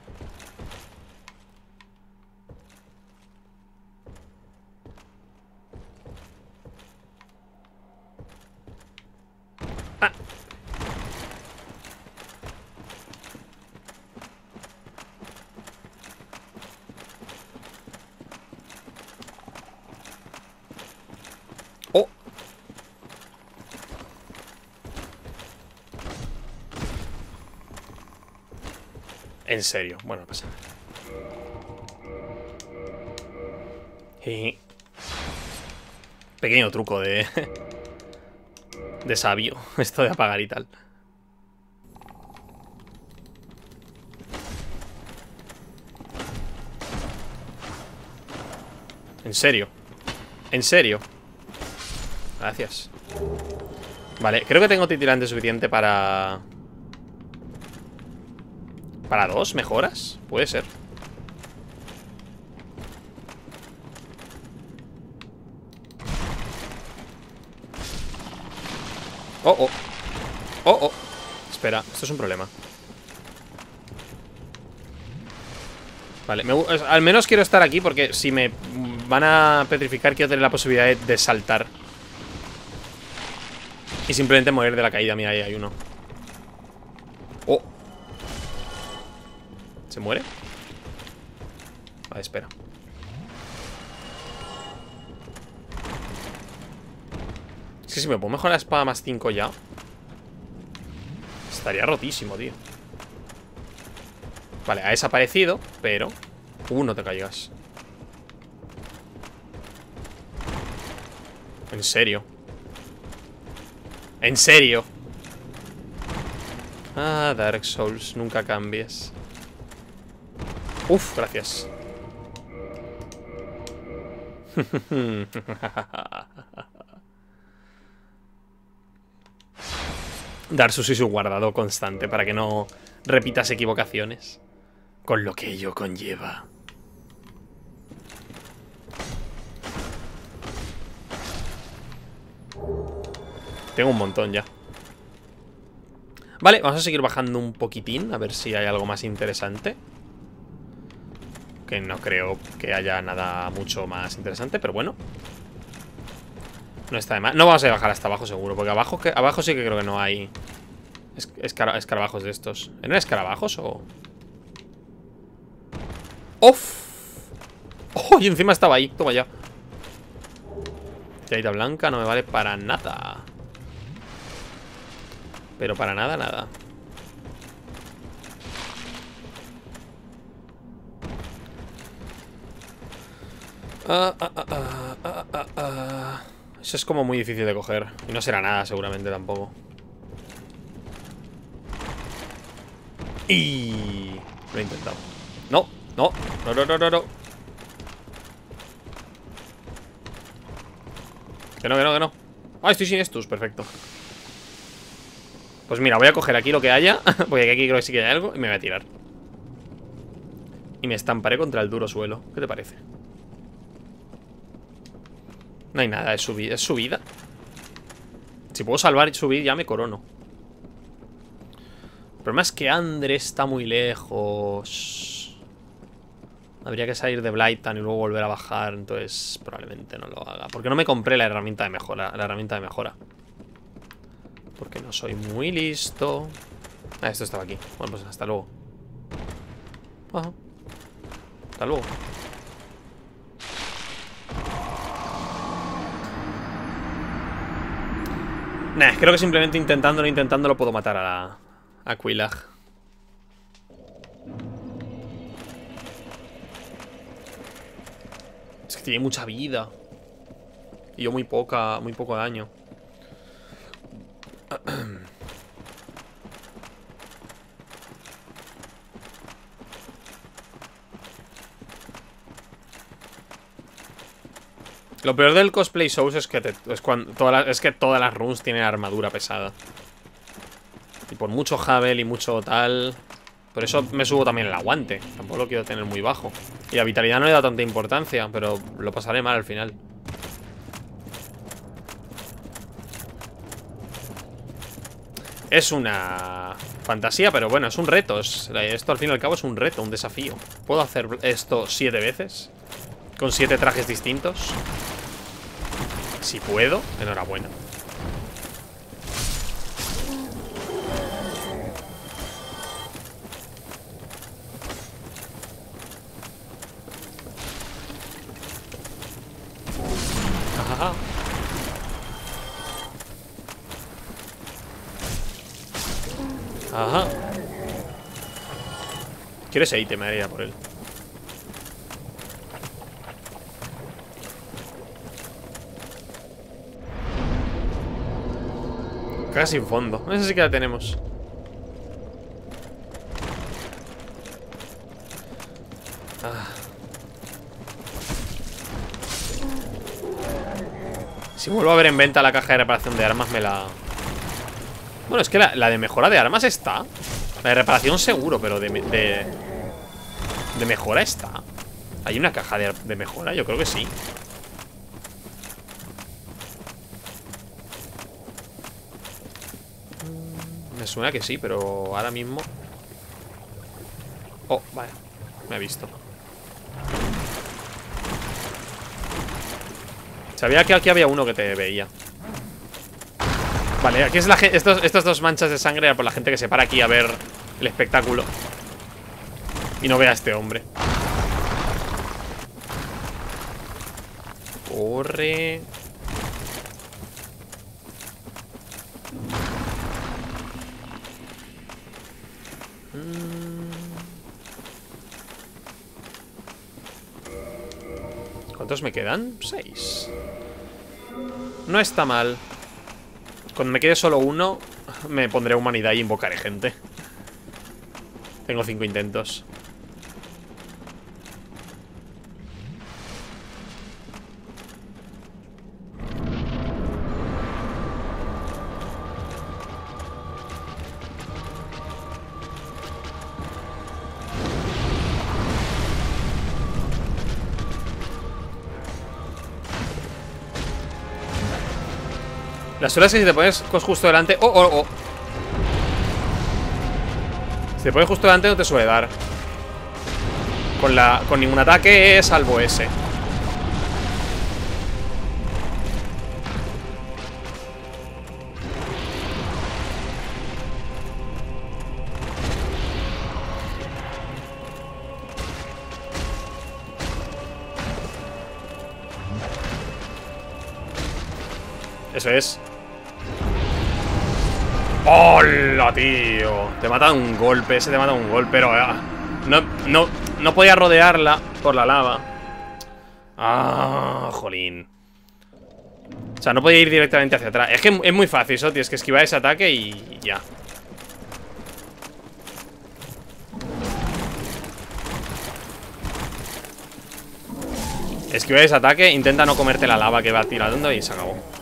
En serio, bueno, no pasa nada. Pequeño truco de... <laughs> De sabio, <laughs> esto de apagar y tal. En serio. En serio. Gracias. Vale, creo que tengo titilante suficiente para... ¿Para dos mejoras? Puede ser. Oh, oh. Oh, oh. Espera, esto es un problema. Vale, al menos quiero estar aquí porque si me van a petrificar quiero tener la posibilidad de, de saltar. Y simplemente morir de la caída, mira, ahí hay uno ¿Se muere? Vale, espera. Es que si me pongo mejor la espada más 5 ya Estaría rotísimo, tío. Vale, ha desaparecido Pero... Uh, no te caigas. En serio En serio Ah, Dark Souls, nunca cambies Uf, gracias. <laughs> Dar su y su guardado constante para que no repitas equivocaciones. Con lo que ello conlleva. Tengo un montón ya. Vale, vamos a seguir bajando un poquitín A ver si hay algo más interesante que no creo que haya nada mucho más interesante, pero bueno. No está de más. No vamos a bajar hasta abajo seguro, porque abajo, que, abajo sí que creo que no hay escarabajos de estos. ¿Eran escarabajos o...? ¡Uf! ¡Oh! Y encima estaba ahí. Toma ya. Tirita blanca no me vale para nada. Pero para nada, nada. Ah, ah, ah. Eso es como muy difícil de coger. Y no será nada, seguramente, tampoco. Y... Lo he intentado. No, no, no, no, no, no, no. Que no, que no, que no. Ah, estoy sin estos, perfecto. Pues mira, voy a coger aquí lo que haya <laughs> Porque aquí creo que sí que hay algo Y me voy a tirar Y me estamparé contra el duro suelo ¿Qué te parece? No hay nada, es, subida, es subida Si puedo salvar y subir ya me corono. El problema es que Andre está muy lejos. Habría que salir de Blightan y luego volver a bajar Entonces probablemente no lo haga. Porque no me compré la herramienta de mejora La herramienta de mejora. Porque no soy muy listo. Ah, esto estaba aquí. Bueno, pues hasta luego. Ajá. Hasta luego Nah, creo que simplemente intentándolo, intentándolo puedo matar a la... A Quilag Es que tiene mucha vida. Y yo muy poca, muy poco daño <clears throat> Lo peor del cosplay shows es que, es, cuando, es que todas las runes tienen armadura pesada. Y por mucho Havel y mucho tal... Por eso me subo también el aguante. Tampoco lo quiero tener muy bajo. Y a vitalidad no le da tanta importancia, pero lo pasaré mal al final. Es una fantasía, pero bueno, es un reto. esto al fin y al cabo es un reto, un desafío. ¿Puedo hacer esto siete veces? ¿Con siete trajes distintos? Si puedo, enhorabuena. Ajá. Quiero ese ítem, me haría por él. Casi sin fondo. Esa sí que la tenemos. Ah. Si vuelvo a ver en venta la caja de reparación de armas, me la... Bueno, es que la, de mejora de armas está La de reparación seguro, pero de, de, mejora está ¿Hay una caja de mejora? Yo creo que sí Me suena que sí, pero ahora mismo Oh, vale Me ha visto Sabía que aquí había uno que te veía Vale, aquí es la estos, estas dos manchas de sangre por la gente que se para aquí a ver el espectáculo. Y no vea a este hombre. Corre. ¿Cuántos me quedan? Seis. No está mal. Cuando me quede solo uno, me pondré humanidad y invocaré gente. Tengo cinco intentos. La suerte es que si te pones justo delante... ¡Oh, oh, oh! Si te pones justo delante no te suele dar. Con, la, con ningún ataque salvo ese. Eso es. ¡Hola, tío! Te mata un golpe, ese te mata un golpe, pero... Ah, no, no, no podía rodearla por la lava. Ah, jolín. sea, no podía ir directamente hacia atrás Es que es muy fácil eso, tienes que esquivar ese ataque y ya Esquiva ese ataque, intenta no comerte la lava que va tirando y se acabó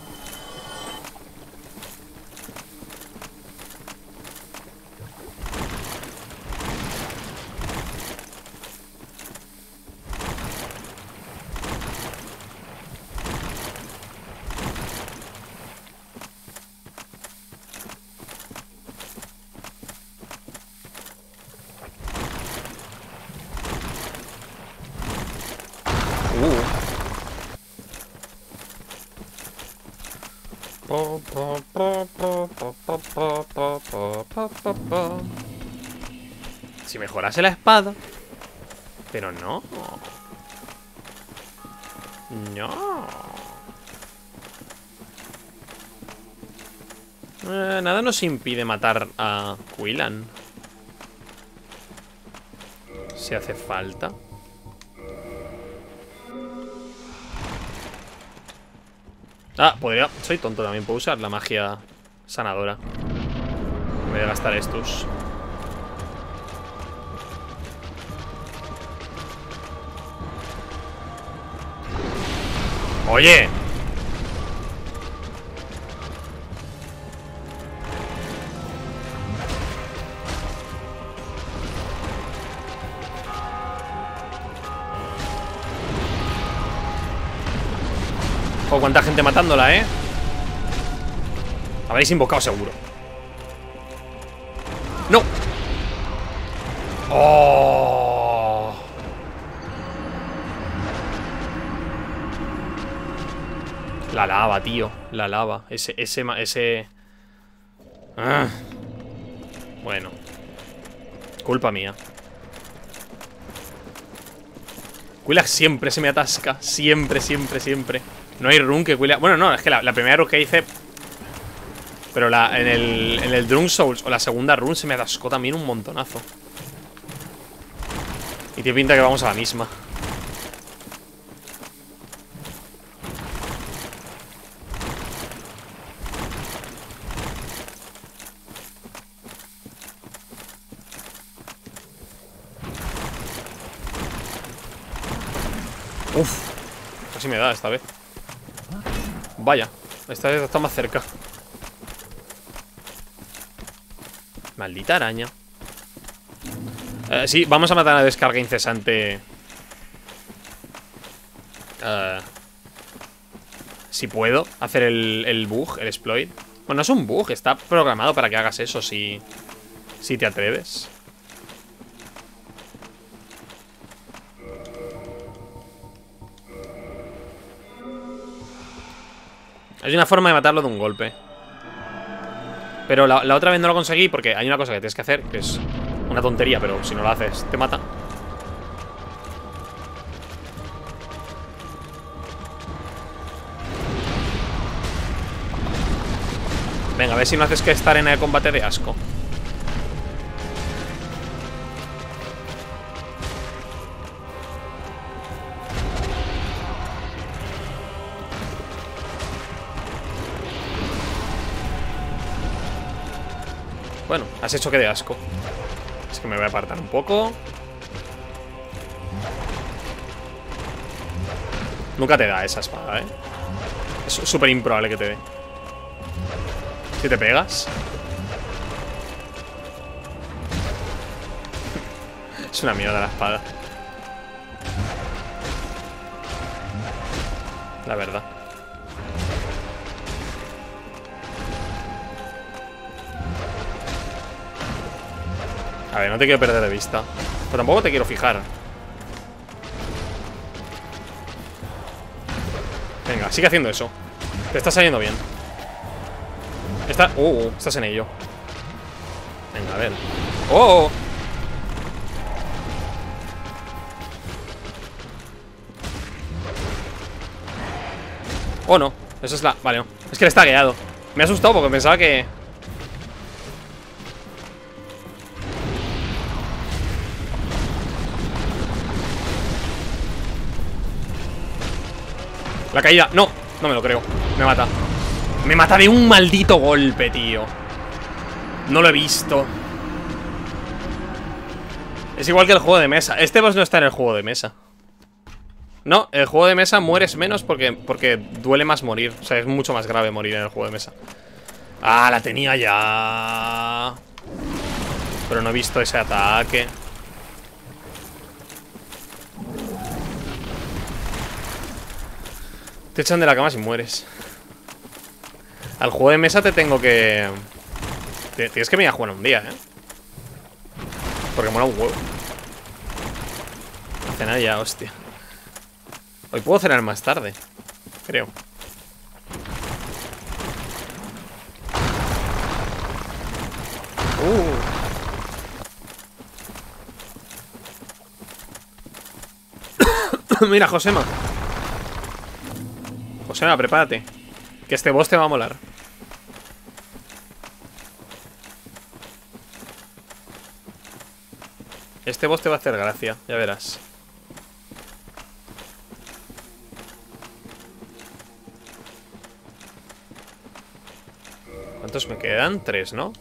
mejorase la espada. Pero no. No. Eh, Nada nos impide matar a Quillan. Si hace falta. Ah, podría... Soy tonto también, puedo usar la magia sanadora. Voy a gastar estos ¡Oye! Oh, cuánta gente matándola, ¿eh? Habréis invocado seguro ¡No! ¡Oh! La lava, tío. La lava. Ese, ese, ese... Ah. Bueno. Culpa mía. Quilax siempre se me atasca. Siempre, siempre, siempre. No hay run que Quilax... Bueno, no, es que la, primera run que hice... Pero la, en el, en el Souls o la segunda run se me atascó también un montonazo. Y tiene pinta que vamos a la misma. Casi me da esta vez. Vaya, esta vez está más cerca. Maldita araña. Eh, Sí, vamos a matar a descarga incesante. Eh, Si puedo Hacer el, el bug, el exploit. Bueno, no es un bug, está programado para que hagas eso Si, si te atreves Hay una forma de matarlo de un golpe. Pero la, otra vez no lo conseguí porque hay una cosa que tienes que hacer Que es una tontería, pero si no lo haces te mata. Venga, a ver si no haces que estar en el combate de asco Bueno, has hecho que de asco. Es que me voy a apartar un poco. Nunca te da esa espada, ¿eh? Es súper improbable que te dé. Si te pegas. <laughs> Es una mierda la espada. La verdad A ver, no te quiero perder de vista. Pero tampoco te quiero fijar. Venga, sigue haciendo eso. Te está saliendo bien. Está... Uh, estás en ello. Venga, a ver. ¡Oh! Oh, no. Esa es la... Vale, no. Es que le está guiado. Me ha asustado porque pensaba que... La caída, no No me lo creo. Me mata. Me mata de un maldito golpe, tío. No lo he visto. Es igual que el juego de mesa. Este boss no está en el juego de mesa. No, el juego de mesa mueres menos porque, porque duele más morir. O sea, es mucho más grave morir en el juego de mesa. Ah, la tenía ya. Pero no he visto ese ataque. Te echan de la cama si mueres. Al juego de mesa te tengo que... Tienes que venir a jugar un día, ¿eh? Porque mola un huevo. A cenar ya, hostia. Hoy puedo cenar más tarde. Creo. Uh. <coughs> Mira, Josema. Josema, prepárate. Que este boss te va a molar. Este boss te va a hacer gracia, ya verás. ¿Cuántos me quedan? Tres, ¿no?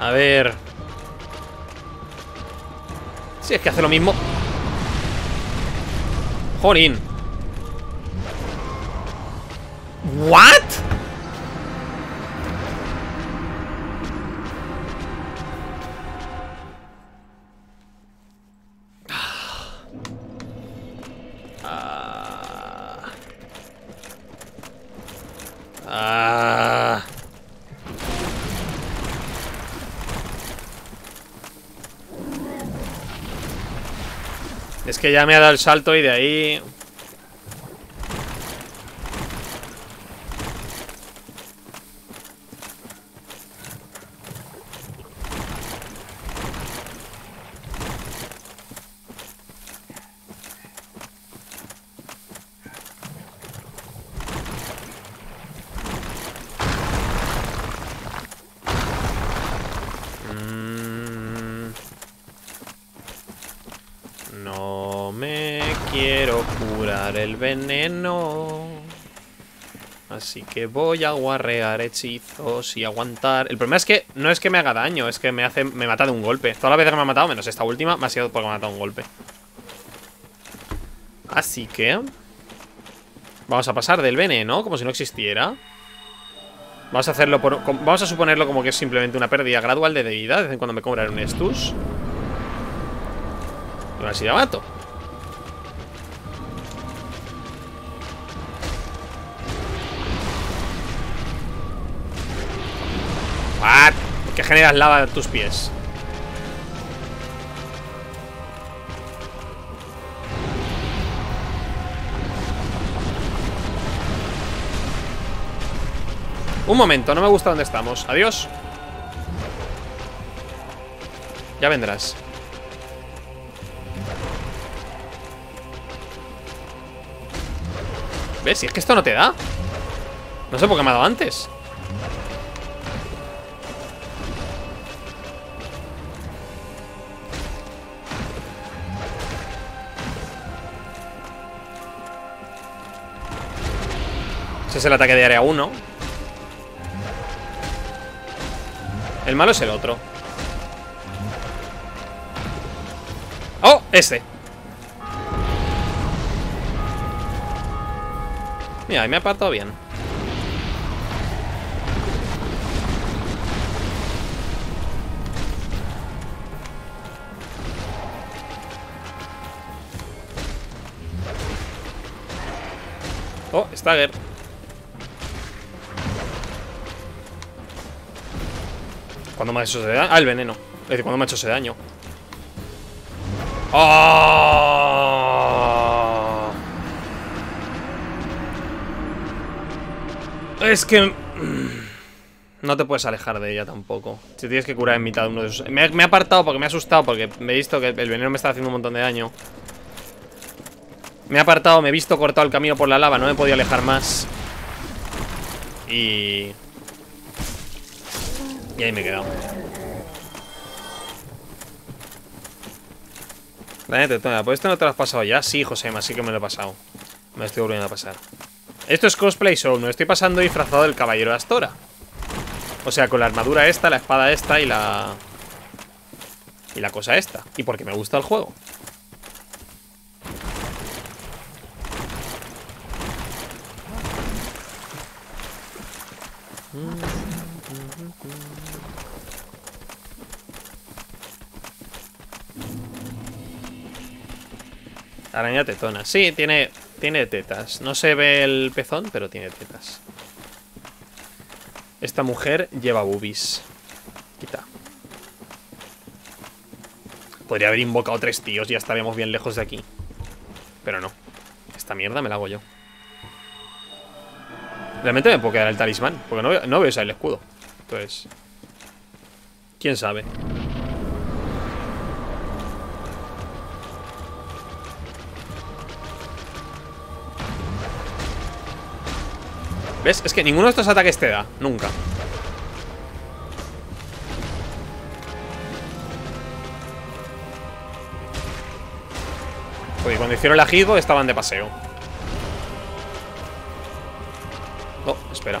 A ver. Si es que hace lo mismo. Jorin ¿What? Ya me ha dado el salto y de ahí... el veneno. Así que voy a guarrear hechizos y aguantar. El problema es que no es que me haga daño, es que me hace me mata de un golpe. Todas las veces que me ha matado, menos esta última, me ha sido porque me ha matado un golpe. Así que... Vamos a pasar del veneno, como si no existiera. Vamos a hacerlo por... Vamos a suponerlo como que es simplemente una pérdida gradual de vida. De vez en cuando me cobran un estus. Y ahora sí la mato. ¿What? ¿Por qué generas lava en tus pies? Un momento, no me gusta dónde estamos Adiós Ya vendrás ¿Ves? Si es que esto no te da No sé por qué me ha dado antes es el ataque de área 1 El malo es el otro. ¡Oh! Este. Mira, me ha apartado bien. Oh, Stagger ¿Cuándo me ha hecho ese daño? Ah, el veneno Es decir, ¿cuándo me ha hecho ese daño? ¡Oh! Es que... Mm, no te puedes alejar de ella tampoco Si tienes que curar en mitad de uno de esos me, he apartado porque me ha asustado Porque me he visto que el veneno me está haciendo un montón de daño Me he apartado, me he visto cortado el camino por la lava No me he podido alejar más Y... Y ahí me he quedado. Dale, tetona. ¿Pues esto no te lo has pasado ya? Sí, José, sí que me lo he pasado. Me lo estoy volviendo a pasar. Esto es cosplay show. Me lo estoy pasando disfrazado del caballero de Astora. O sea, con la armadura esta, la espada esta y la... Y la cosa esta. Y porque me gusta el juego. Araña tetona. Sí, tiene, tiene tetas. No se ve el pezón, pero tiene tetas. Esta mujer lleva boobies. Quita. Podría haber invocado tres tíos y ya estaríamos bien lejos de aquí. Pero no. Esta mierda me la hago yo. Realmente me puedo quedar el talismán. Porque no, no veo el escudo. Entonces... ¿Quién sabe? ¿Ves? Es que ninguno de estos ataques te da, nunca. Oye, cuando hicieron el ajido estaban de paseo. Oh, espera.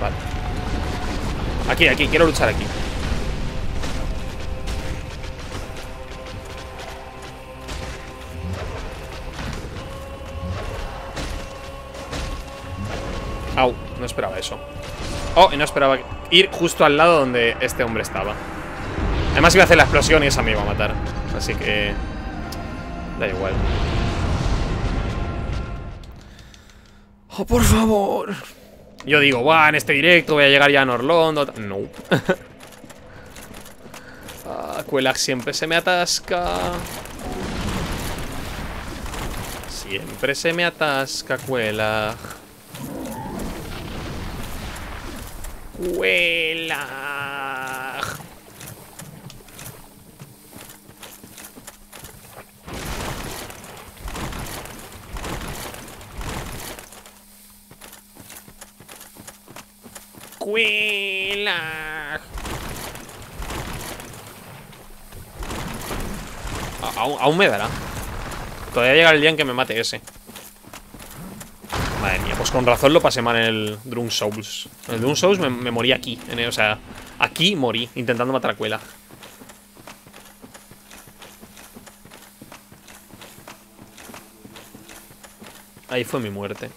Vale. Aquí, aquí, quiero luchar aquí Au, no esperaba eso. Oh, y no esperaba ir justo al lado donde este hombre estaba. Además iba a hacer la explosión y esa me iba a matar. Así que... Da igual. Oh, por favor. Yo digo, buah, en este directo voy a llegar ya a Norlondo No. <laughs> Ah, siempre se me atasca. Siempre se me atasca Quelag Huela. Cuela. Aún, aún me dará. Todavía llega el día en que me mate ese. Con razón lo pasé mal en el Drum Souls. En el Drum Souls me, morí aquí. o sea, aquí morí, intentando matar a Cuela. Ahí fue mi muerte.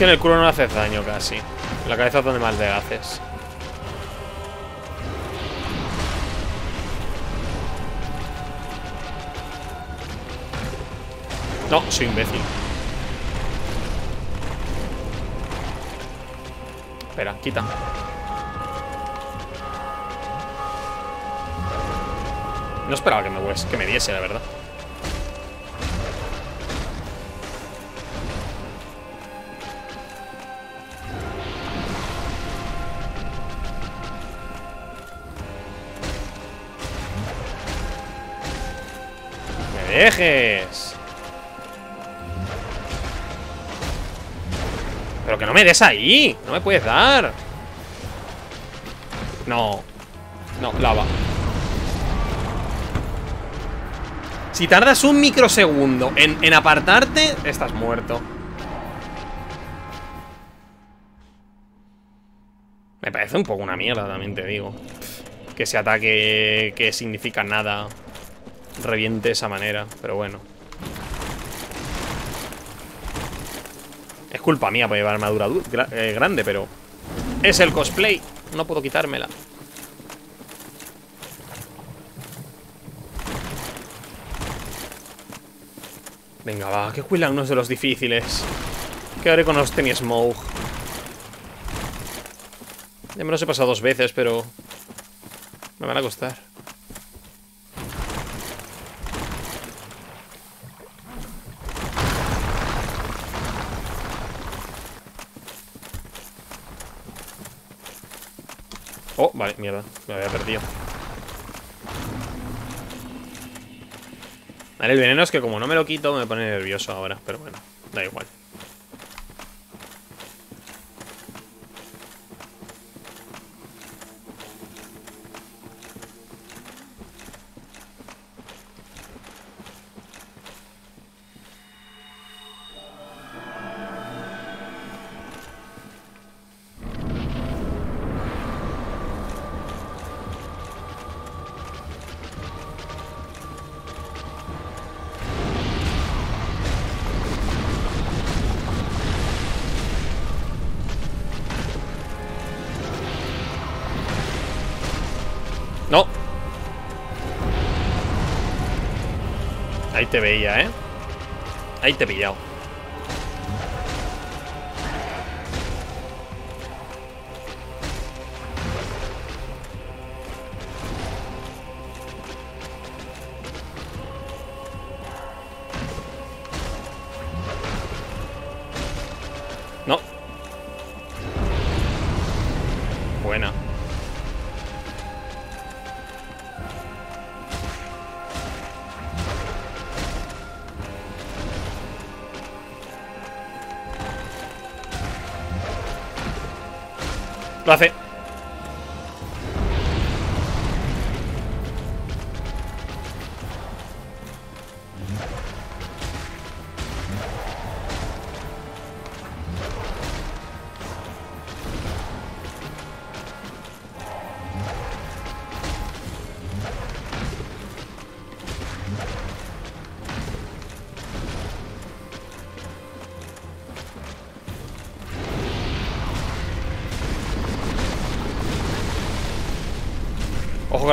Que en el culo no hace daño casi. la cabeza es donde más le haces. No, soy imbécil. Espera, quita. No esperaba que me, que me diese, la verdad. Dejes! Pero que no me des ahí No me puedes dar. No No, lava Si tardas un microsegundo en, en apartarte Estás muerto. Me parece un poco una mierda, también te digo. Que ese ataque que significa nada reviente de esa manera, pero bueno. Es culpa mía por llevar armadura eh, grande, pero... Es el cosplay, no puedo quitármela. Venga, va, que Quillan uno de los difíciles. Que haré con los Smoke. Ya me los he pasado dos veces, pero... Me van a costar. Oh, mierda, me había perdido. Vale, el veneno es que como no me lo quito me pone nervioso ahora Pero bueno, da igual te he pillado. No. Buena Lo hace.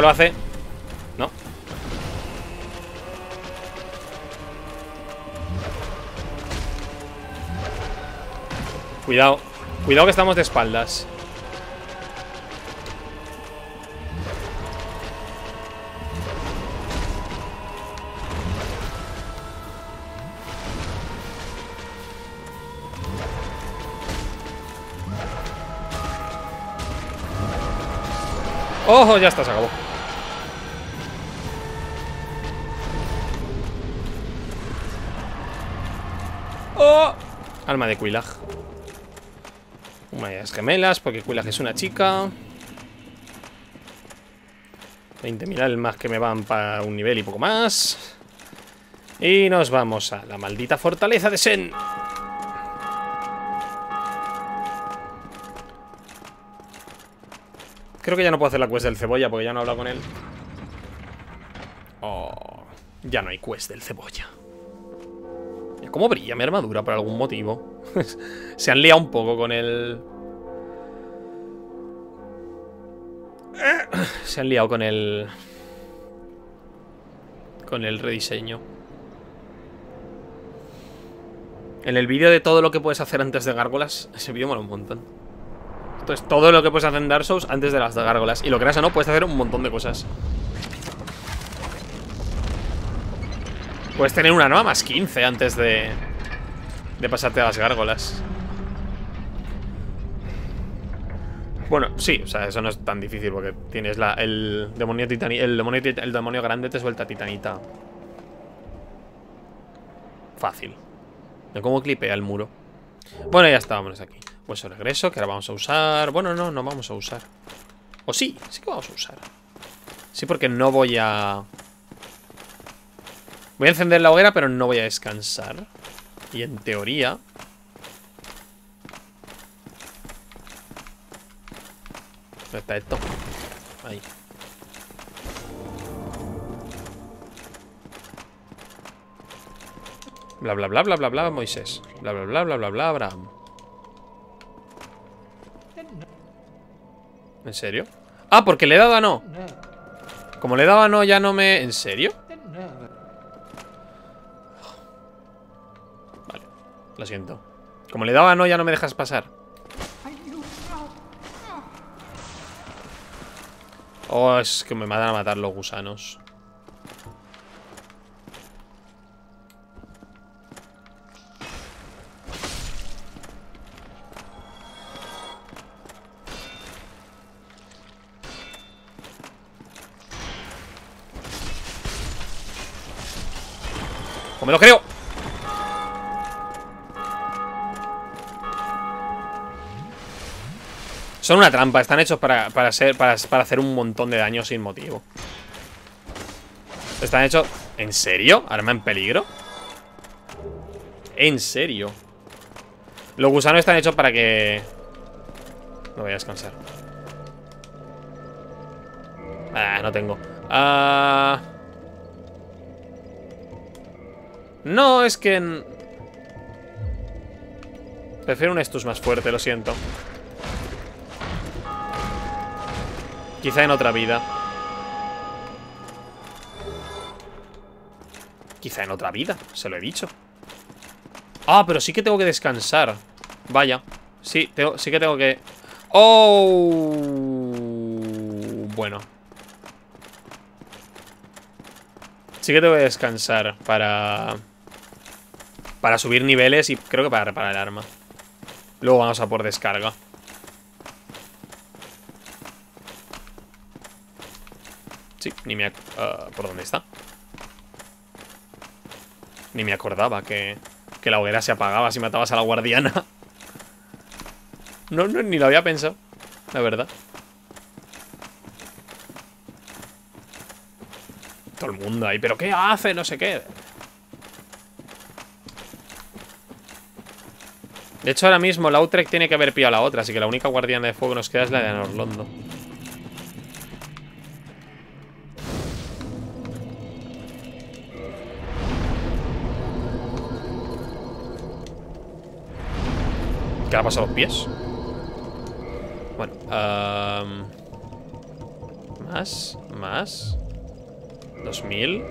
Lo hace. No. Cuidado. Cuidado que estamos de espaldas. ¡Ojo! Ya está, se acabó. Alma de Quilag. Unas gemelas, porque Quilag es una chica. 20.000 almas que me van para un nivel y poco más. Y nos vamos a la maldita fortaleza de Sen. Creo que ya no puedo hacer la quest del cebolla porque ya no he hablado con él. Oh, ya no hay quest del cebolla. ¿Cómo brilla mi armadura por algún motivo? <laughs> Se han liado un poco con el... <coughs> Se han liado con el... Con el rediseño. En el vídeo de todo lo que puedes hacer antes de gárgolas, ese vídeo mola un montón. Entonces, todo lo que puedes hacer en Dark Souls antes de las gárgolas. Y lo creas o no, puedes hacer un montón de cosas. Puedes tener una nueva más 15 antes de... De pasarte a las gárgolas. Bueno, sí, o sea, eso no es tan difícil porque tienes la, el demonio titani, el demonio, el demonio grande te suelta titanita. Fácil. De cómo clipea el muro. Bueno, ya estábamos aquí. Pues regreso, que ahora vamos a usar... Bueno, no, no vamos a usar. O sí, sí que vamos a usar. Sí, porque no voy a... Voy a encender la hoguera, pero no voy a descansar. Y en teoría... ¿Dónde está esto? Ahí. Bla, bla, bla, bla, bla, bla, Moisés. Bla, bla, bla, bla, bla, bla, Abraham. ¿En serio? Ah, porque le he dado a no Como le he dado a no, ya no me... ¿En serio? Lo siento. Como le daba no, ya no me dejas pasar. Oh, es que me van a matar los gusanos. me lo creo! Son una trampa, están hechos para, para, ser, para, hacer un montón de daño sin motivo. Están hechos... ¿En serio? ¿Arma en peligro? ¿En serio? Los gusanos están hechos para que... No voy a descansar. Ah, no tengo. Ah... No, es que... Prefiero un Estus más fuerte, lo siento. Quizá en otra vida. Quizá en otra vida, se lo he dicho. Ah, pero sí que tengo que descansar. Vaya. Sí, sí que tengo que... ¡Oh! Bueno. Sí que tengo que descansar para... Para subir niveles y creo que para reparar el arma. Luego vamos a por descarga. Ni me... Uh, ¿Por dónde está? Ni me acordaba que, que la hoguera se apagaba si matabas a la guardiana. No, no, ni lo había pensado. La verdad. Todo el mundo ahí. ¿Pero qué hace? No sé qué. De hecho, ahora mismo la Utrecht tiene que haber pillado a la otra, así que la única guardiana de fuego que nos queda es la de Norlondo. ¿Qué le ha pasado los pies? Bueno, Más, más. 2000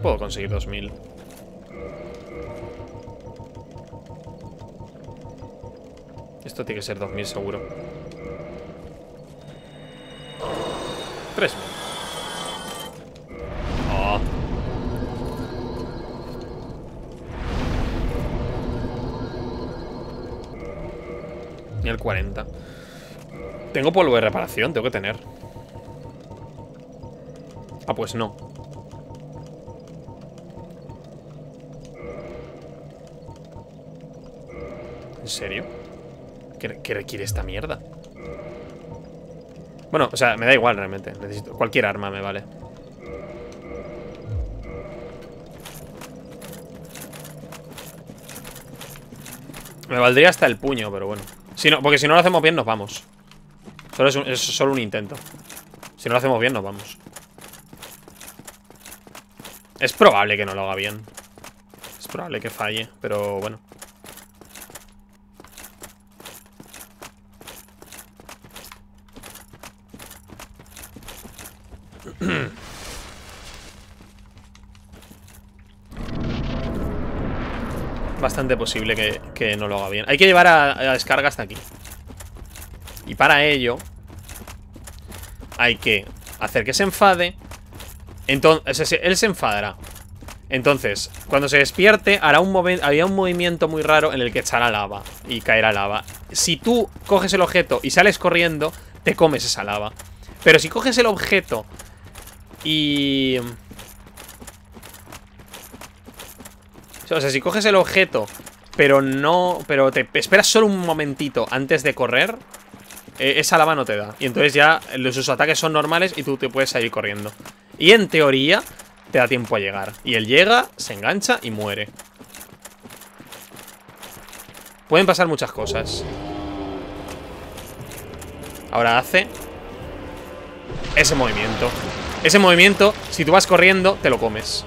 Puedo conseguir 2000 Esto tiene que ser 2000 seguro. 3000 Ni el 40 Tengo polvo de reparación, tengo que tener. Ah, pues no. ¿En serio? ¿Qué, requiere esta mierda? Bueno, o sea, me da igual realmente. Necesito cualquier arma me vale. Me valdría hasta el puño, pero bueno si no, Porque si no lo hacemos bien nos vamos. Solo es, es solo un intento. Si no lo hacemos bien nos vamos. Es probable que no lo haga bien. Es probable que falle Pero bueno. <clears throat> Bastante posible que, no lo haga bien. Hay que llevar a, a descarga hasta aquí. Y para ello hay que hacer que se enfade. Entonces, él se enfadará. Entonces, cuando se despierte, hará un, había un movimiento muy raro en el que echará lava y caerá lava. Si tú coges el objeto y sales corriendo, te comes esa lava. Pero si coges el objeto y... O sea, si coges el objeto, pero no... Pero te esperas solo un momentito antes de correr, eh, esa lava no te da. Y entonces ya sus ataques son normales y tú te puedes salir corriendo. Y en teoría, te da tiempo a llegar. Y él llega, se engancha y muere. Pueden pasar muchas cosas. Ahora hace ese movimiento. Ese movimiento, si tú vas corriendo, te lo comes.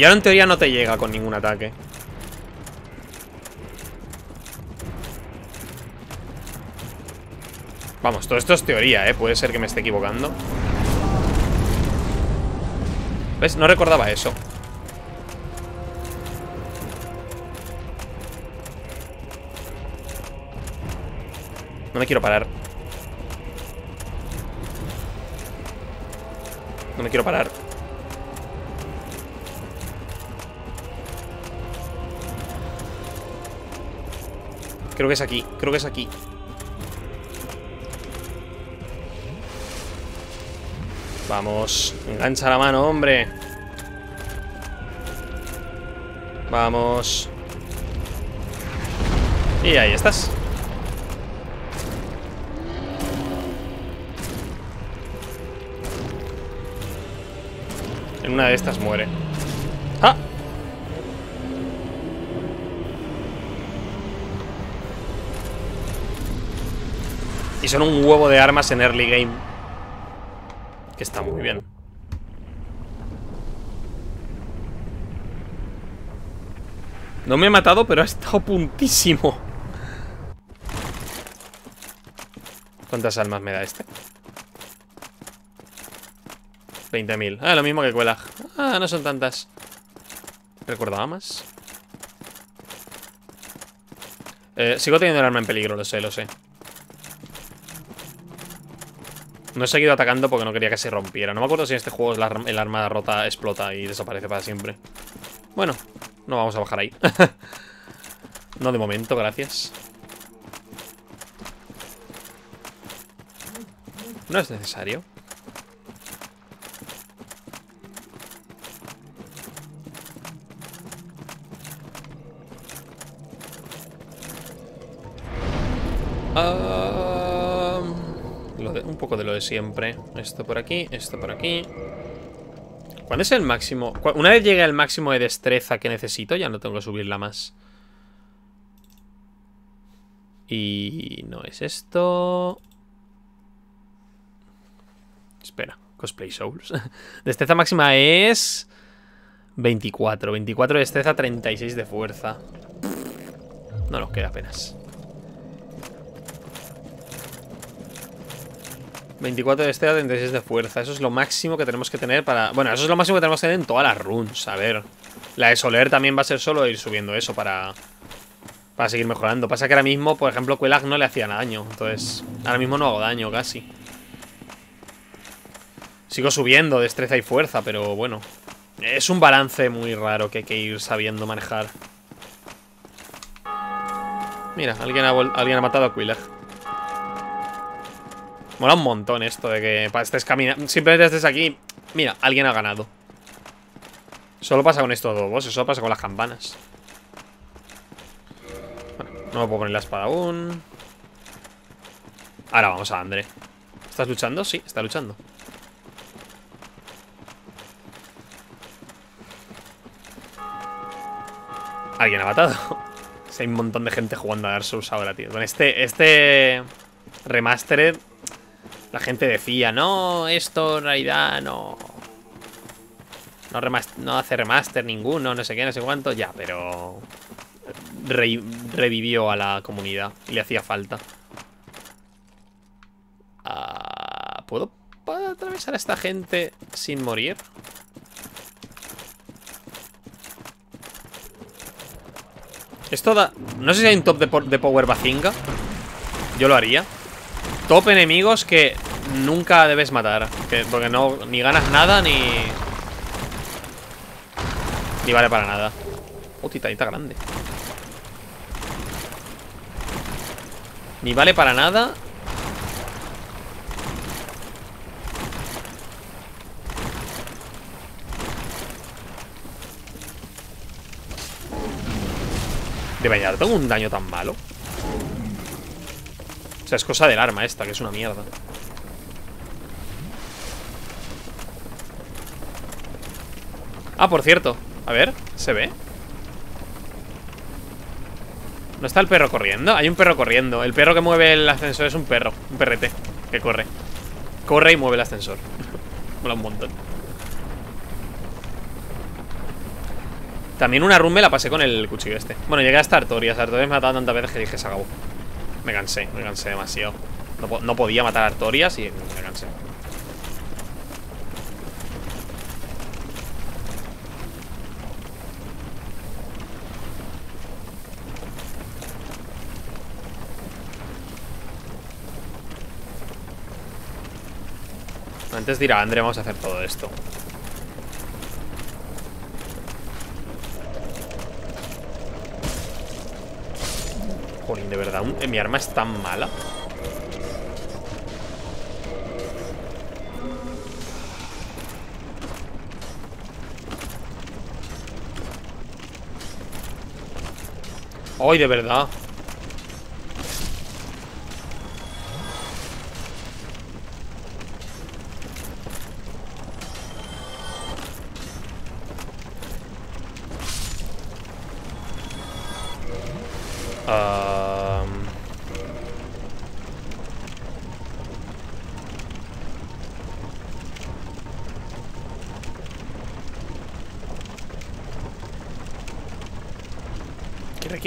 Y ahora en teoría no te llega con ningún ataque. Vamos, todo esto es teoría, ¿eh? Puede ser que me esté equivocando. ¿Ves? No recordaba eso. No me quiero parar. No me quiero parar. Creo que es aquí, creo que es aquí. Vamos, engancha la mano, hombre. Vamos. Y ahí estás. En una de estas muere. Y son un huevo de armas en early game. Que está muy bien. No me he matado, pero ha estado puntísimo. ¿Cuántas almas me da este? 20.000. Ah, lo mismo que Quelag. Ah, no son tantas. ¿Recordaba más? Eh, sigo teniendo el arma en peligro, lo sé, lo sé. No he seguido atacando porque no quería que se rompiera. No me acuerdo si en este juego el arma rota explota y desaparece para siempre. Bueno, no vamos a bajar ahí. <laughs> no de momento, gracias. No es necesario. De siempre. Esto por aquí, esto por aquí. ¿Cuál es el máximo? Una vez llegue al máximo de destreza que necesito, ya no tengo que subirla más. Y no es esto. Espera, Cosplay Souls. <laughs> destreza máxima es 24. 24 de destreza, 36 de fuerza. No nos queda apenas. 24 de destreza, 36 de fuerza. Eso es lo máximo que tenemos que tener para... Bueno, eso es lo máximo que tenemos que tener en todas las runes. A ver. La de Soler también va a ser solo ir subiendo eso para... Para seguir mejorando. Pasa que ahora mismo, por ejemplo, Quelag no le hacía daño. Entonces, ahora mismo no hago daño casi. Sigo subiendo destreza y fuerza, pero bueno. Es un balance muy raro que hay que ir sabiendo manejar. Mira, alguien ha, alguien ha matado a Quelag. Mola un montón esto de que estés caminando. Simplemente estés aquí. Mira, alguien ha ganado. Solo pasa con estos dos bosses, solo pasa con las campanas. Bueno, no me puedo poner la espada aún. Ahora vamos a André. ¿Estás luchando? Sí, está luchando. Alguien ha matado. <laughs> hay un montón de gente jugando a Dark Souls ahora, tío. Con este, este remastered la gente decía, no, esto en realidad no... No, no hace remaster ninguno, no sé qué, no sé cuánto. Ya, pero... revivió a la comunidad y le hacía falta. Ah, ¿Puedo atravesar a esta gente sin morir? Esto da... No sé si hay un top de, de Power Bazinga. Yo lo haría. Top enemigos que nunca debes matar Porque no, ni ganas nada ni... Ni vale para nada. Oh, titanita grande. Ni vale para nada. De bañar tengo un daño tan malo sea, es cosa del arma esta, que es una mierda. Ah, por cierto. A ver, ¿se ve? ¿No está el perro corriendo? Hay un perro corriendo. El perro que mueve el ascensor es un perro. Un perrete que corre. Corre y mueve el ascensor. <laughs> Mola un montón. También una rumbe la pasé con el cuchillo este. Bueno, llegué hasta Artorias. Artorias me ha tantas veces que dije, se acabó. Me cansé, me cansé demasiado. No, podía matar a Artorias y me cansé. Antes dirá Andre vamos a hacer todo esto. De verdad, mi arma es tan mala. ¡Ay, de verdad!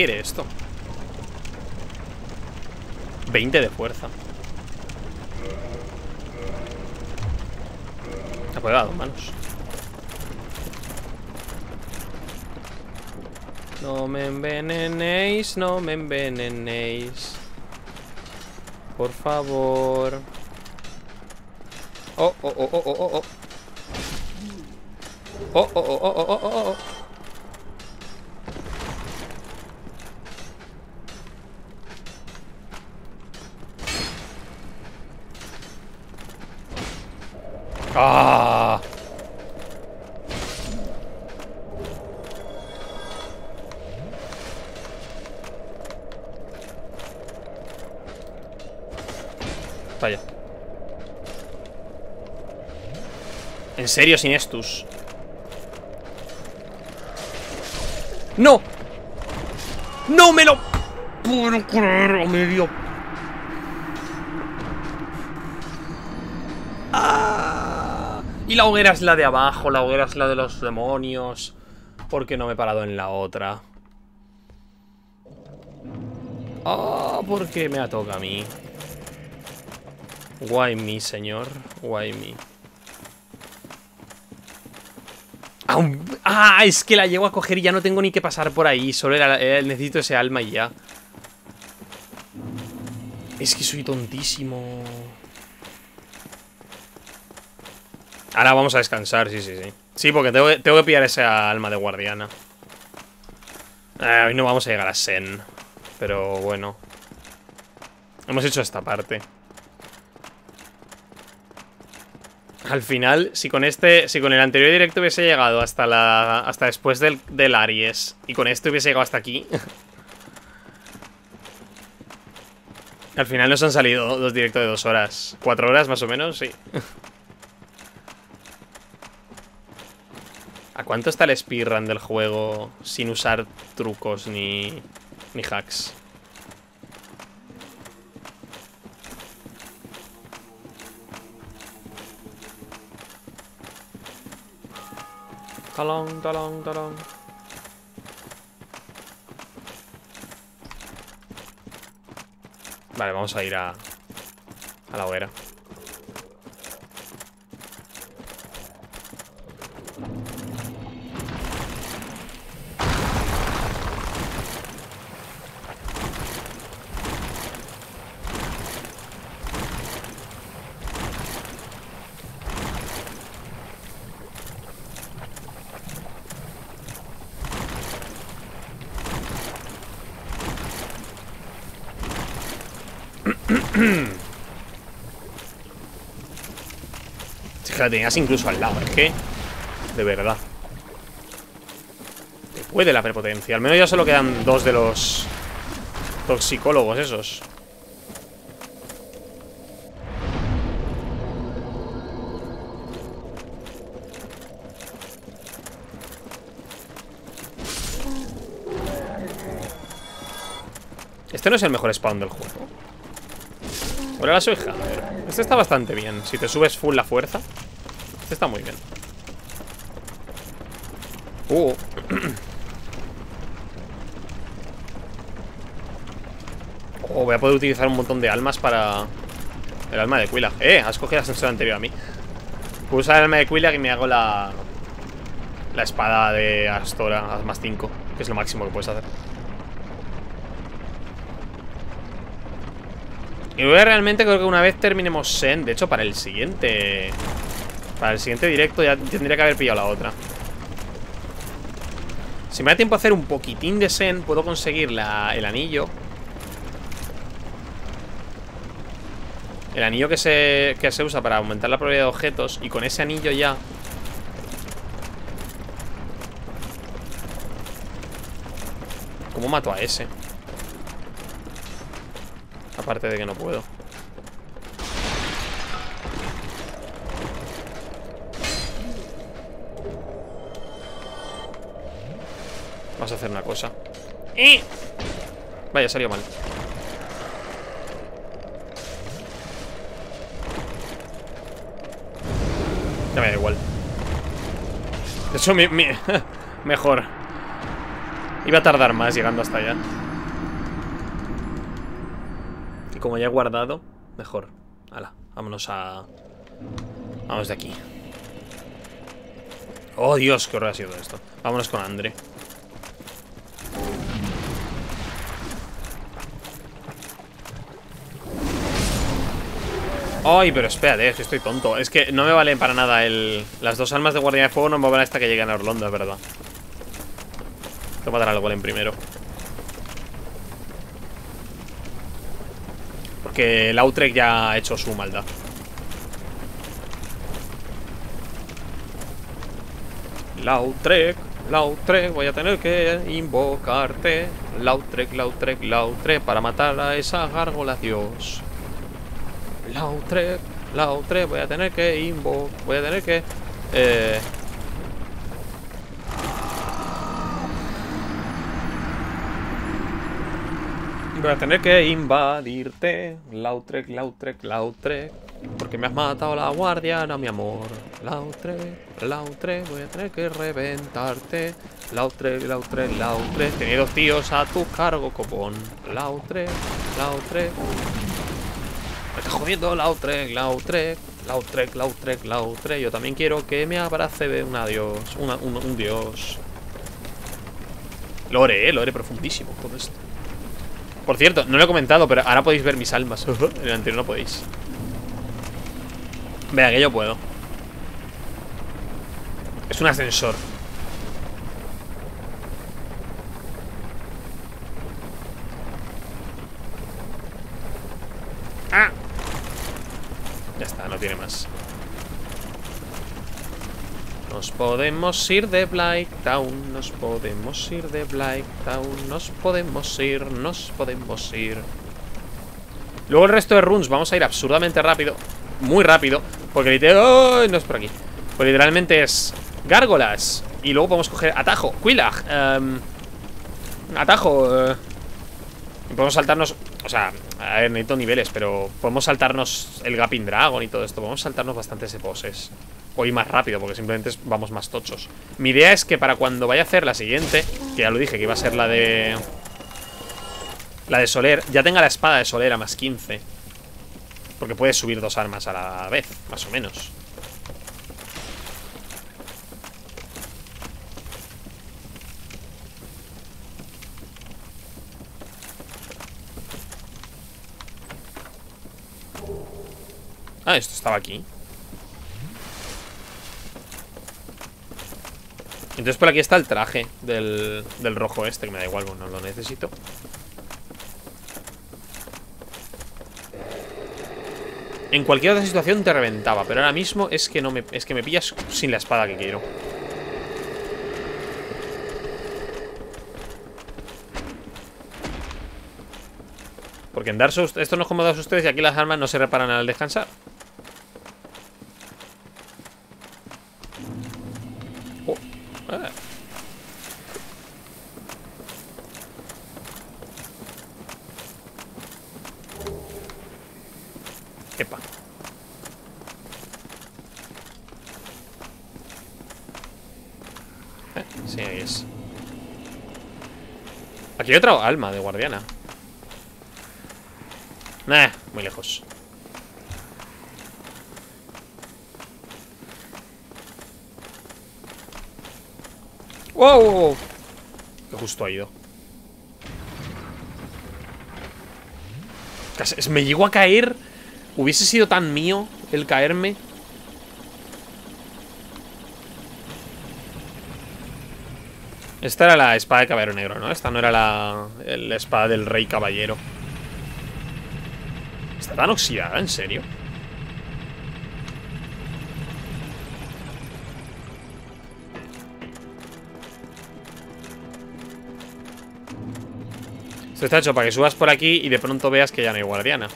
Quiere esto? 20 de fuerza. Apagado, manos. No me envenenéis, no me envenenéis. Por favor. Oh, oh, oh, oh, oh, oh. Oh, oh, oh, oh, oh, oh, oh. Serio, sin estos. ¡No! ¡No me lo puedo creer! Me dio Y la hoguera es la de abajo, la hoguera es la de los demonios. ¿Por qué no me he parado en la otra? Ah, oh, ¿por qué me ha tocado a mí? Why me, señor? Why me? Ah, es que la llego a coger y ya no tengo ni que pasar por ahí. Solo necesito ese alma y ya. Es que soy tontísimo. Ahora vamos a descansar, sí, sí, sí. Sí, porque tengo, que pillar esa alma de guardiana. Eh, hoy no vamos a llegar a Sen. Pero bueno. Hemos hecho esta parte. Al final, si con este, si con el anterior directo hubiese llegado hasta la, hasta después del, Aries y con este hubiese llegado hasta aquí, <laughs> al final nos han salido dos directos de dos horas, cuatro horas más o menos, sí. <laughs> ¿A cuánto está el speedrun del juego sin usar trucos ni, ni hacks? Talón, talón, talón. Vale, vamos a ir a, a la hoguera. La tenías incluso al lado, es que... De verdad. puede la prepotencia. Al menos ya solo quedan dos de los... Toxicólogos esos. Este no es el mejor spawn del juego. Ahora la soy Hammer. Este está bastante bien. Si te subes full la fuerza. Este está muy bien. Uh. <clears throat> Oh, voy a poder utilizar un montón de almas para... El alma de Quilla. Eh, has cogido el ascensor anterior a mí. Puedo usar el alma de Quilla y me hago la... La espada de Astora más 5. Que es lo máximo que puedes hacer. Y luego realmente creo que una vez terminemos Sen, de hecho para el siguiente... Para el siguiente directo ya tendría que haber pillado la otra. Si me da tiempo a hacer un poquitín de Sen, puedo conseguir el anillo. El anillo que se, que se usa para aumentar la probabilidad de objetos. Y con ese anillo ya... ¿Cómo mato a ese? Aparte de que no puedo. Hacer una cosa. ¡Eh! Vaya, salió mal. Ya me da igual. Eso mi, <laughs> mejor. Iba a tardar más llegando hasta allá como ya he guardado, mejor. Hala, vámonos a... Vamos de aquí. Oh, Dios, qué horror ha sido esto. Vámonos con Andre. Ay, pero espérate, es que estoy tonto Es que no me valen para nada el... Las dos almas de guardia de fuego no me valen hasta que lleguen a Orlando, es verdad Tengo que matar al golem primero Que Lautrec ya ha hecho su maldad. Lautrec, Lautrec, voy a tener que invocarte. Lautrec, Lautrec, Lautrec, para matar a esa gárgola, Dios. Lautrec, Lautrec, voy a tener que invocar, voy a tener que... Eh, Voy a tener que invadirte. Lautrec, Lautrec, Lautrec. Porque me has matado la guardiana, mi amor. Lautrec, Lautrec, voy a tener que reventarte. Lautrec, Lautrec, Lautrec. Tenía dos tíos a tu cargo, copón. Lautrec, Lautrec. Jodiendo Lautrec, Lautrec. Lautrec, Lautrec, Lautrec. Yo también quiero que me abrace de un adiós. un, un, dios. Lore, eh, lore profundísimo todo esto. Por cierto, no lo he comentado, pero ahora podéis ver mis almas. en el anterior no podéis. Vea, que yo puedo. Es un ascensor. ¡Ah! Ya está, no tiene más. Nos podemos ir de Town, nos podemos ir de Town, nos podemos ir, nos podemos ir. Luego el resto de runes vamos a ir absurdamente rápido, muy rápido, porque literalmente... no es por aquí. Pues literalmente es gárgolas. Y luego podemos coger atajo, Quilag. Em, atajo. Eh, y podemos saltarnos... O sea, a ver, necesito niveles, pero podemos saltarnos el Gaping Dragon y todo esto. Podemos saltarnos bastantes poses o ir más rápido, porque simplemente vamos más tochos. Mi idea es que para cuando vaya a hacer la siguiente, que ya lo dije, que iba a ser la de... La de Soler, ya tenga la espada de Soler a más 15. Porque puedes subir dos armas a la vez, más o menos. Ah, esto estaba aquí Entonces por aquí está el traje del, rojo este, que me da igual, no lo necesito. En cualquier otra situación te reventaba, pero ahora mismo es que no me es que me pillas sin la espada que quiero. Porque en Dark Souls, esto no es como Dark Souls ustedes y aquí las armas no se reparan al descansar. Aquí hay otra alma de guardiana. Nah, muy lejos. ¡Wow! Que justo ha ido. Me llegó a caer. Hubiese sido tan mío el caerme. Esta era la espada de caballero negro, ¿no? Esta no era la, la espada del rey caballero. ¿Está tan oxidada? ¿En serio? Esto está hecho para que subas por aquí y de pronto veas que ya no hay guardiana.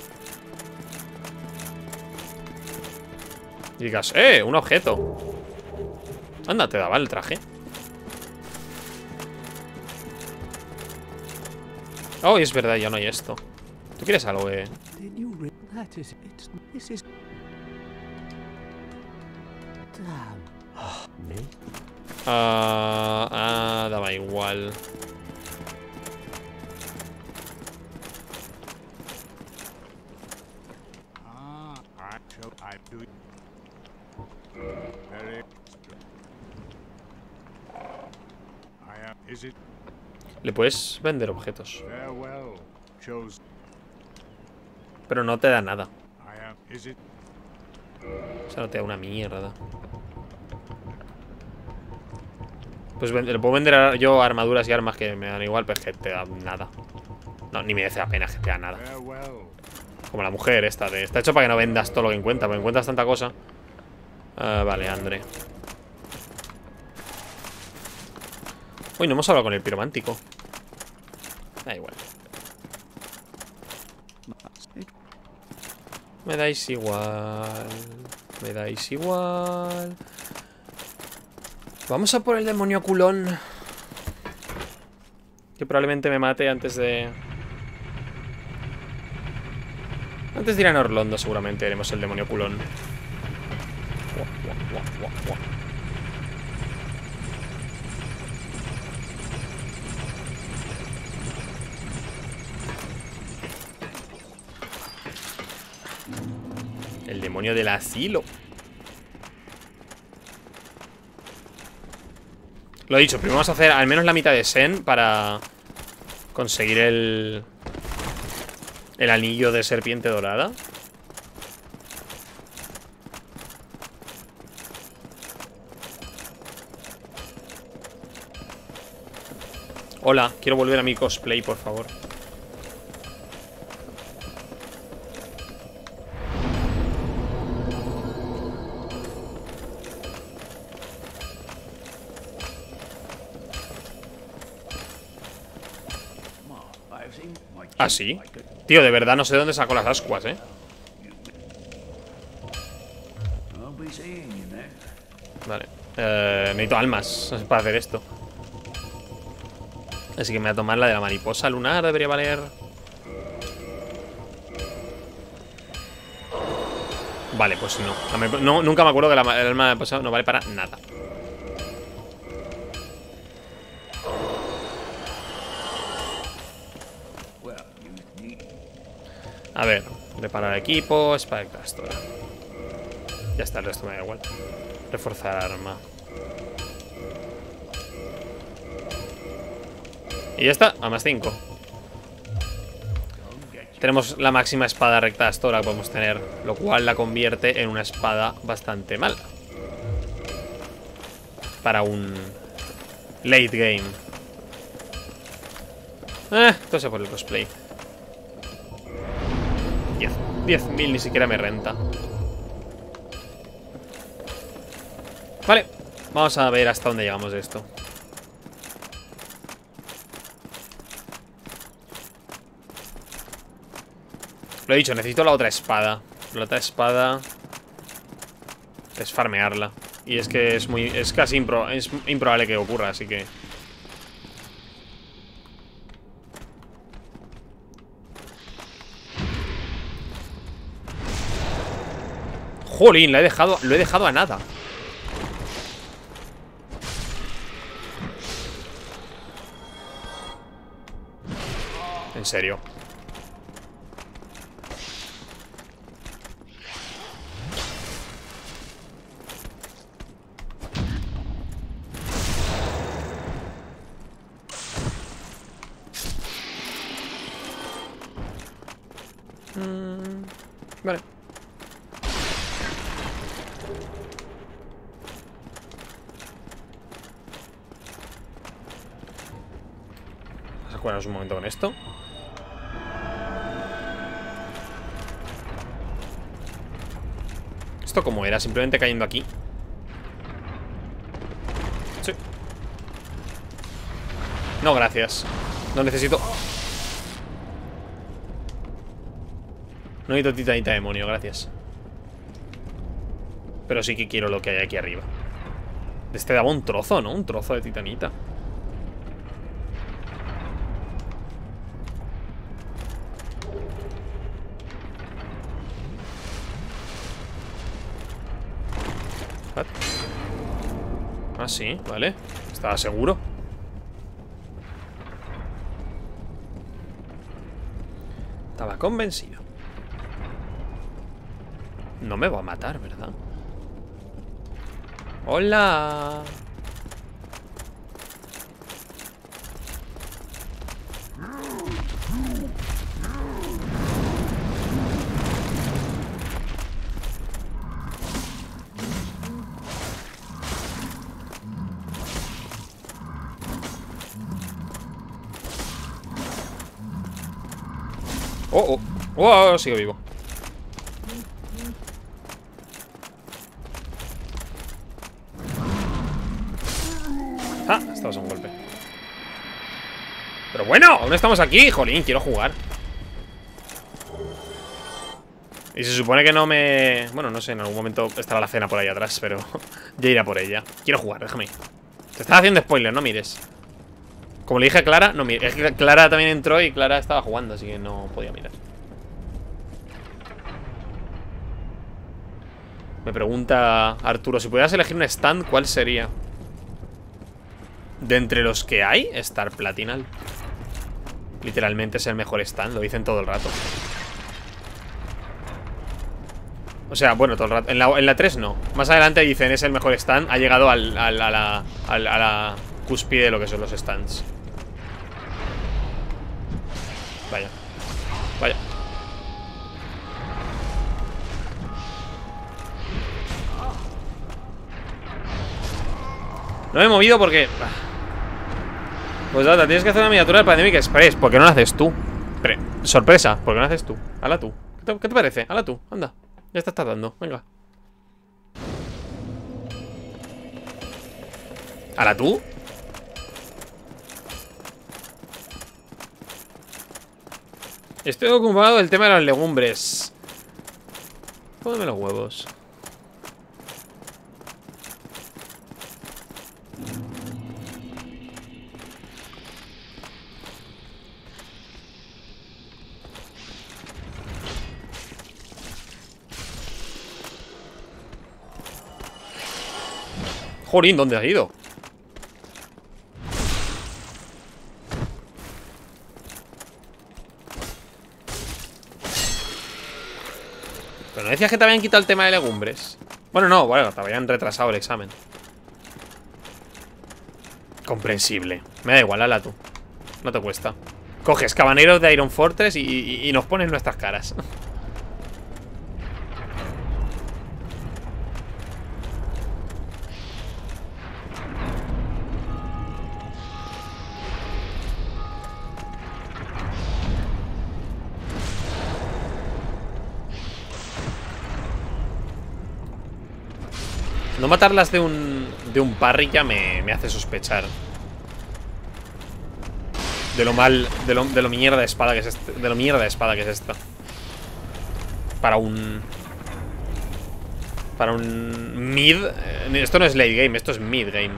Y digas, ¡eh! Un objeto. Anda, te daba el traje. Oh, es verdad, ya no hay esto. ¿Tú quieres algo, eh? Ah, ah, daba igual. Is it Le puedes vender objetos, pero no te da nada. O sea, no te da una mierda. Pues le puedo vender yo armaduras y armas que me dan igual, pero es que te da nada. No, ni merece la pena que te da nada. Como la mujer esta de... Está hecho para que no vendas todo lo que encuentras, porque encuentras tanta cosa. Ah, vale, André. Uy, no hemos hablado con el piromántico. Da igual. Me dais igual. Me dais igual. Vamos a por el demonio culón. Que probablemente me mate antes de... Antes de ir a Norlondo seguramente haremos el demonio culón. Demonio del asilo. Lo he dicho, primero vamos a hacer al menos la mitad de Sen para conseguir el... El anillo de serpiente dorada. Hola, quiero volver a mi cosplay, por favor. ¿Ah? Tío, de verdad no sé dónde sacó las ascuas, ¿eh? Vale. Eh, necesito almas para hacer esto. Así que me voy a tomar la de la mariposa lunar, debería valer. Vale, pues no. No nunca me acuerdo que la alma no vale para nada. A ver, reparar equipo, de castora. Ya está, el resto me da igual. Reforzar arma. Y ya está, a más 5. Tenemos la máxima espada recta astora que podemos tener, lo cual la convierte en una espada bastante mala. Para un late game. Eh, todo por el cosplay. 10. 10.000 ni siquiera me renta. Vale, vamos a ver hasta dónde llegamos de esto. Lo he dicho, necesito la otra espada. La otra espada es farmearla. Y es que es muy. Es casi impro- es improbable que ocurra, así que. Jolín, lo he dejado, lo he dejado a nada. En serio. Era? Simplemente cayendo aquí. Sí. No, gracias. No necesito... No necesito titanita demonio, gracias. Pero sí que quiero lo que hay aquí arriba. Este daba un trozo, ¿no? Un trozo de titanita. Sí, vale. Estaba seguro. Estaba convencido. No me va a matar, ¿verdad? ¡Hola! Oh, oh, oh, oh, sigo vivo. Ah, estabas un golpe. Pero bueno, aún estamos aquí, jolín, quiero jugar. Y se supone que no me... Bueno, no sé, en algún momento estará la cena por ahí atrás, pero <laughs> ya irá por ella. Quiero jugar, déjame. Te estás haciendo spoiler, no mires. Como le dije a Clara, no que Clara también entró y Clara estaba jugando, así que no podía mirar. Me pregunta Arturo, si pudieras elegir un stand, ¿cuál sería? De entre los que hay, Star Platinal. Literalmente es el mejor stand, lo dicen todo el rato. O sea, bueno, todo el rato. En la, en la 3 no. Más adelante dicen es el mejor stand. Ha llegado al, a, la, a la cúspide de lo que son los stands. Vaya. Vaya. No me he movido porque... Pues nada, tienes que hacer una miniatura del Pandemic Express. ¿Por qué no la haces tú? Pre- sorpresa, ¿por qué no la haces tú? Hala tú. ¿Qué te, te parece? Hala tú, anda. Ya estás tardando, venga. ¿Hala tú? Estoy ocupado del tema de las legumbres. Póngame los huevos. Jorín, ¿dónde ha ido? Pero no decías que te habían quitado el tema de legumbres. Bueno, no, bueno, te habían retrasado el examen. Comprensible. Me da igual, ala tú. No te cuesta. Coges cabaneros de Iron Fortress y nos pones nuestras caras. <laughs> No matarlas de un, de un parry ya me, me hace sospechar. De lo mal, de lo, de lo mierda de espada que es este, de lo mierda de espada que es esta. Para un... Para un mid... eh, Esto no es late game, esto es mid game.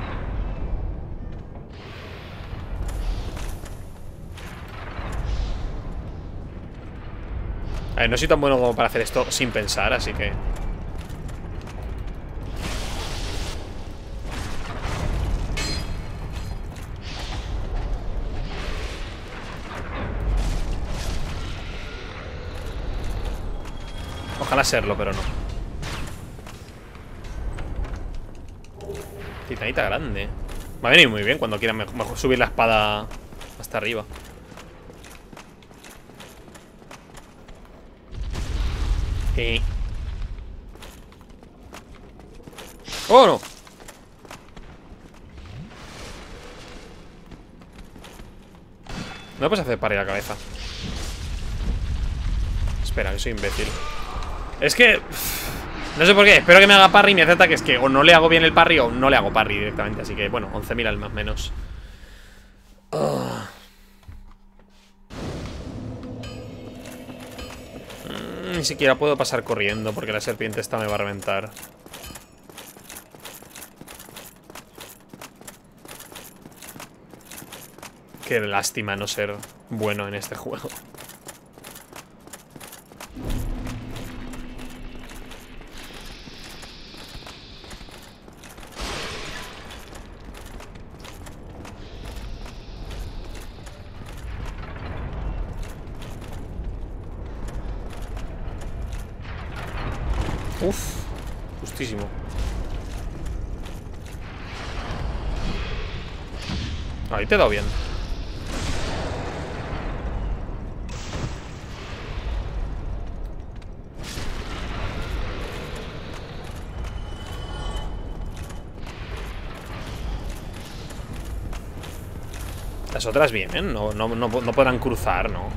A ver, no soy tan bueno como para hacer esto sin pensar, así que... Ojalá serlo, pero no. Titanita grande. Va a venir muy bien cuando quieran mejor, subir la espada hasta arriba. Sí. ¡Oh, no! No puedes hacer parry a la cabeza. Espera, que soy imbécil. Es que... No sé por qué, espero que me haga parry y me hace ataque Es que o no le hago bien el parry o no le hago parry directamente Así que, bueno, 11.000 al más menos. Ah. Ni siquiera puedo pasar corriendo Porque la serpiente esta me va a reventar. Qué lástima no ser bueno en este juego Uf, justísimo. Ahí te he dado bien. Las otras vienen, no, no, no, no podrán cruzar, ¿no?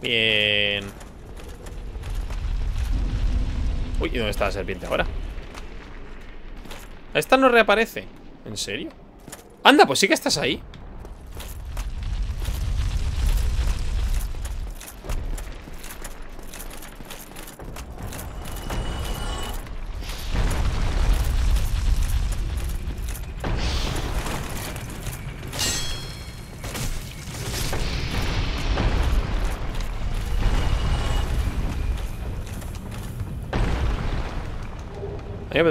Bien. Uy, ¿y dónde la serpiente ahora? Esta no reaparece ¿En serio? Anda, pues sí que estás ahí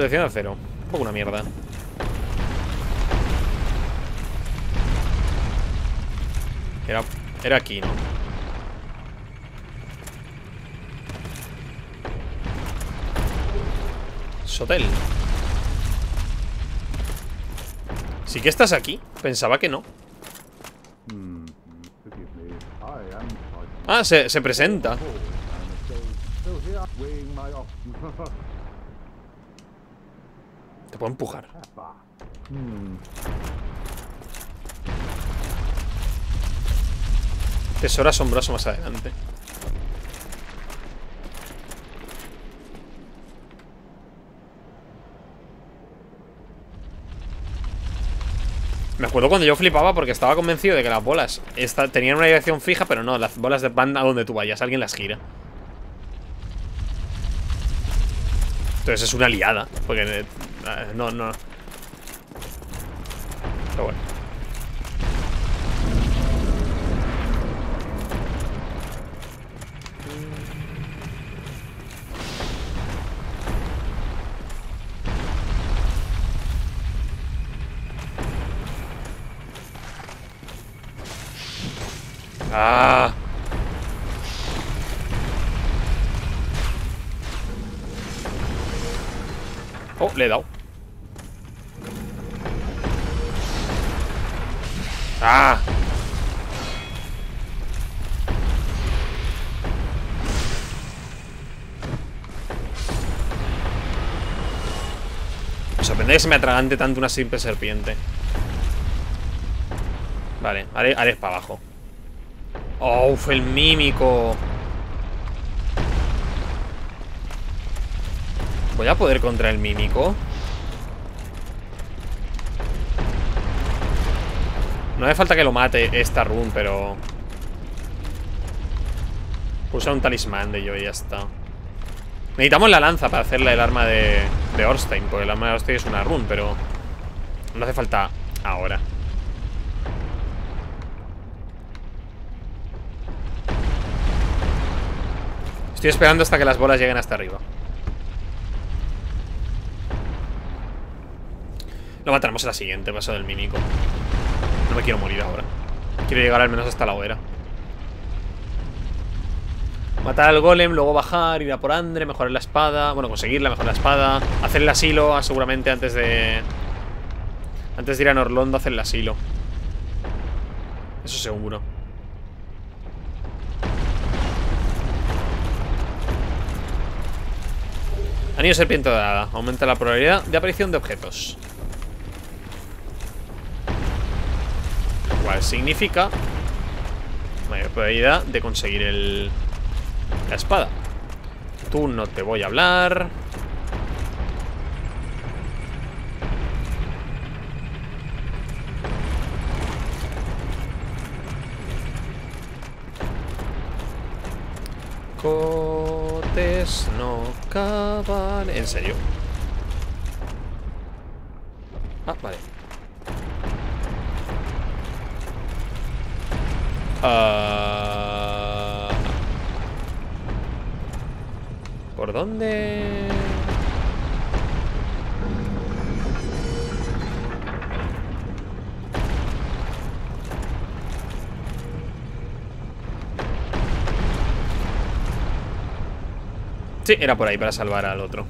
protección cero Un poco una mierda. Era, era aquí, ¿no? Sotel. Sí que estás aquí Pensaba que no. Ah, se, se presenta Tesoro asombroso más adelante Me acuerdo cuando yo flipaba porque estaba convencido de que las bolas tenían una dirección fija, pero no, las bolas van a donde tú vayas, alguien las gira. Entonces es una liada, porque eh, no, no. Se me atragante tanto una simple serpiente. Vale, haré, haré para abajo. Oh, fue el mímico. ¿Voy a poder contra el mímico? No hace falta que lo mate esta run, pero... Usa un talismán de yo y ya está. Necesitamos la lanza para hacerle el arma de, de Orstein, porque el arma de Orstein es una run, pero... No hace falta ahora. Estoy esperando hasta que las bolas lleguen hasta arriba. Lo mataremos en la siguiente, paso del mímico. No me quiero morir ahora. Quiero llegar al menos hasta la hoguera. Matar al golem, luego bajar, ir a por Andre, mejorar la espada. Bueno, conseguirla, mejorar la espada. Hacer el asilo, ah, seguramente antes de. Antes de ir a Norlondo, hacer el asilo. Eso seguro. Anillo serpiente dorada. Aumenta la probabilidad de aparición de objetos. Lo cual significa mayor probabilidad de conseguir el, la espada. Tú no te voy a hablar. Cotes no caban. ¿En serio? Ah, vale. Ah. ¿Por Sí, era por ahí para salvar al otro.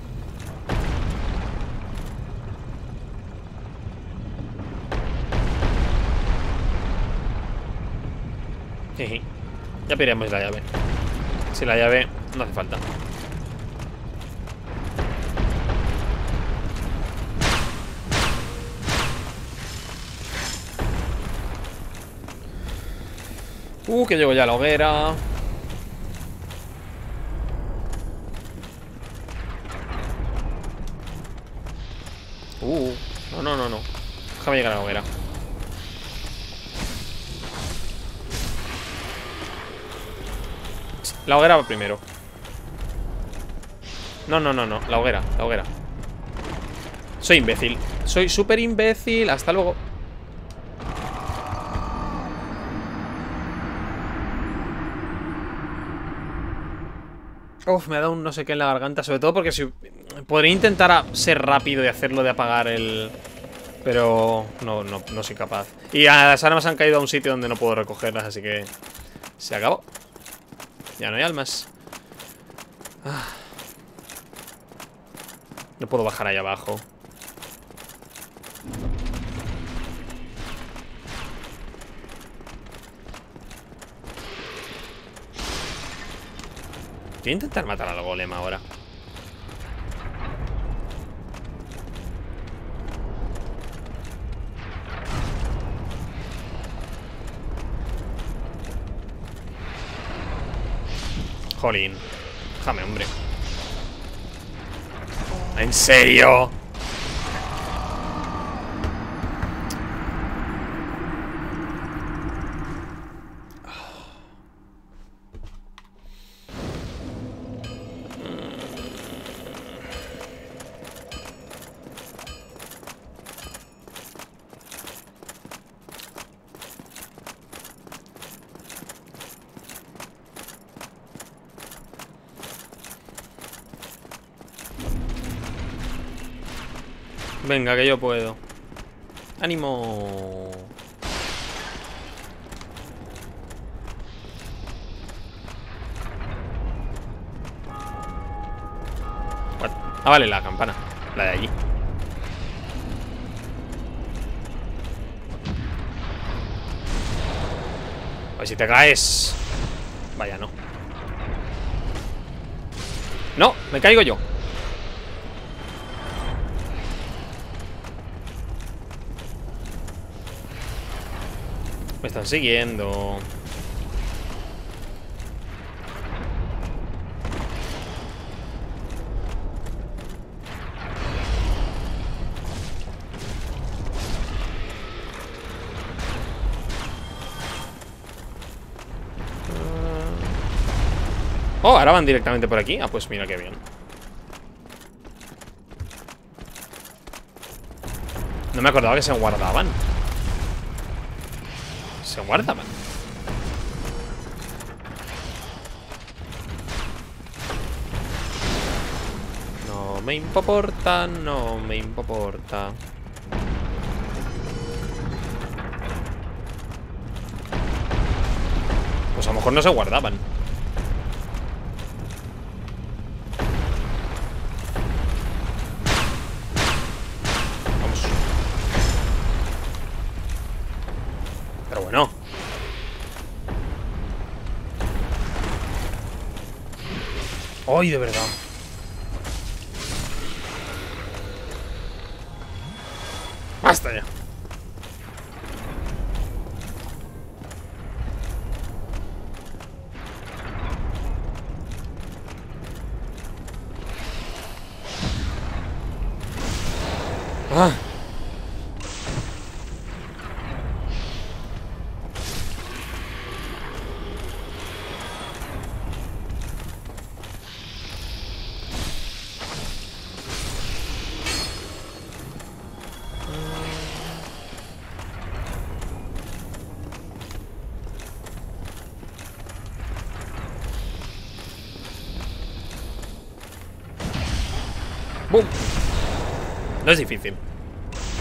Ya pediremos la llave. Si la llave no hace falta. Uh, que llego ya la hoguera. Uh, no, no, no, no. Déjame llegar a la hoguera. La hoguera va primero. No, no, no, no. La hoguera, la hoguera. Soy imbécil. Soy súper imbécil. Hasta luego. Uf, me ha dado un no sé qué en la garganta. Sobre todo porque si... Podría intentar ser rápido y hacerlo de apagar el... Pero no, no, no soy capaz. Y las armas han caído a un sitio donde no puedo recogerlas, así que... Se acabó. Ya no hay almas. Ah. No puedo bajar ahí abajo. Voy a intentar matar al golem ahora. Jolín. Déjame, hombre. ¿En serio? Que yo puedo. ¡Ánimo! Ah, vale, la campana. La de allí. A si te caes. Vaya, no. No, me caigo yo. Me están siguiendo. Oh, ahora van directamente por aquí. Ah, pues mira qué bien. No me acordaba que se guardaban se guarda, man. No me importa, no me importa. Pues a lo mejor no se guardaban. ¡Ay, de verdad!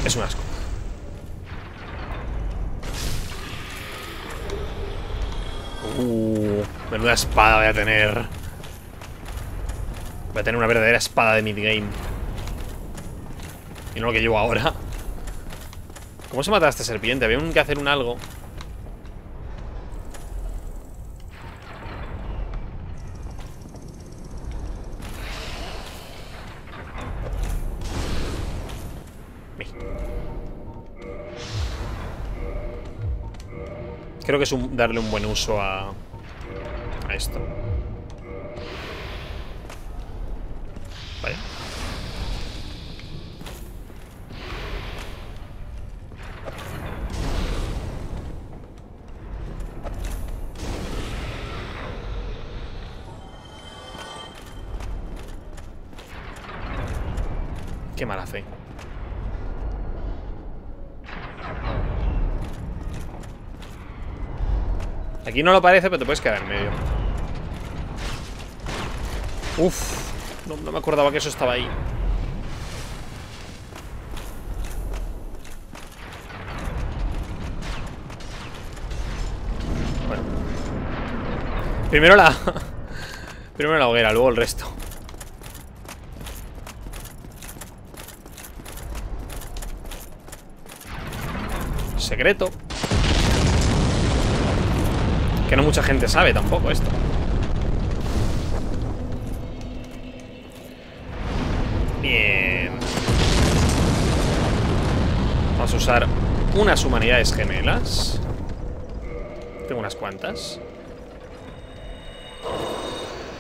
Es un asco. Uh, menuda espada voy a tener. Voy a tener una verdadera espada de midgame. Y no lo que llevo ahora. ¿Cómo se mata a esta serpiente? Había que hacer un algo. Creo que es un- darle un buen uso a, a esto. Aquí no lo parece, pero te puedes quedar en medio. Uf, no, no me acordaba que eso estaba ahí. Bueno. Primero la... <laughs> Primero la hoguera, luego el resto. Secreto. Que no mucha gente sabe tampoco esto. Bien. Vamos a usar unas humanidades gemelas. Tengo unas cuantas.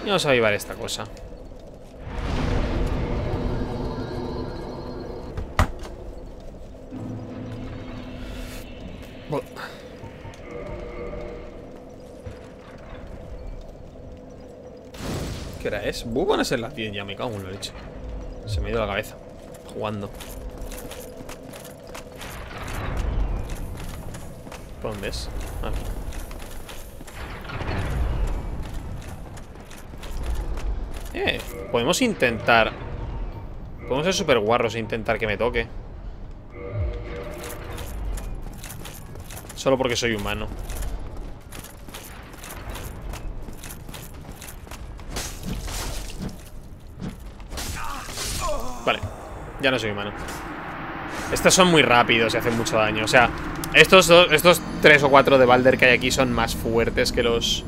Y vamos a avivar esta cosa. ¿Qué hora es? Uh, van a ser las 10 ya, me cago en la leche. Se me ha ido la cabeza. Jugando. ¿Por dónde es? Eh, podemos intentar... Podemos ser super guarros e intentar que me toque. Solo porque soy humano. Vale, ya no soy humano. Estos son muy rápidos y hacen mucho daño. O sea, estos, dos- estos tres o cuatro de Balder que hay aquí son más fuertes que los,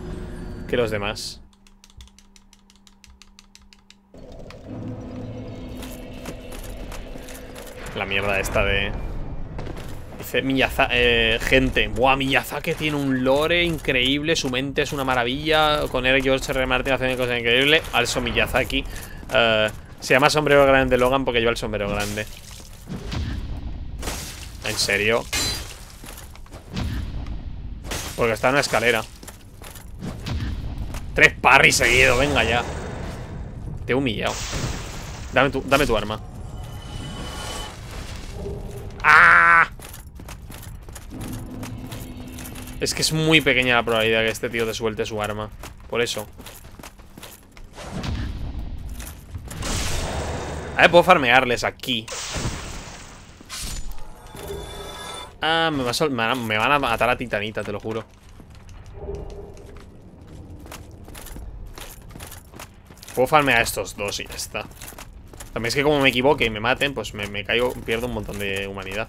que los demás. La mierda esta de... Dice Miyazaki... Eh, gente, buah, Miyazaki tiene un lore increíble, su mente es una maravilla, con Eric George R. R. Martin haciendo cosas increíbles. Also Miyazaki. eh, se llama sombrero grande Logan porque lleva el sombrero grande. ¿En serio? Porque está en una escalera. Tres parries seguidos, venga ya. Te he humillado. Dame tu, dame tu arma. ¡Ah! Es que es muy pequeña la probabilidad que este tío te suelte su arma. Por eso. A ver, puedo farmearles aquí. Ah, me, van a matar a Titanita, te lo juro. Puedo farmear a estos dos y ya está. También es que como me equivoque y me maten, pues me, caigo, pierdo un montón de humanidad.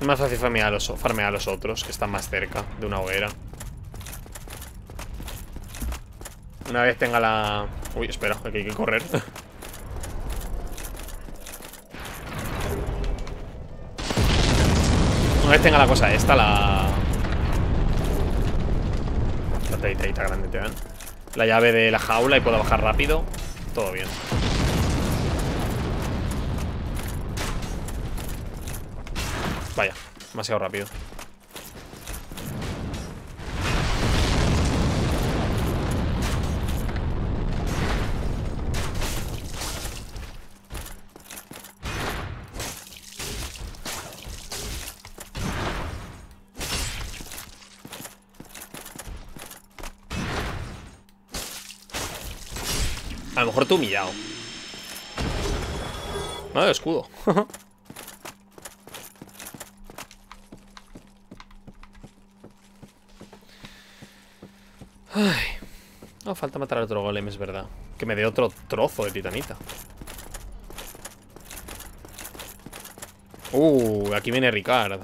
Es más fácil farmear los, farmear a los otros, que están más cerca de una hoguera. Una vez tenga la... Uy, espera, aquí hay que correr. Una vez tenga la cosa esta, la... La teita grande te dan. La llave de la jaula y puedo bajar rápido. Todo bien. Vaya, demasiado rápido. He humillado. El escudo. <laughs> Ay. No, falta matar a otro golem, es verdad. Que me dé otro trozo de titanita. Uh, aquí viene Ricard.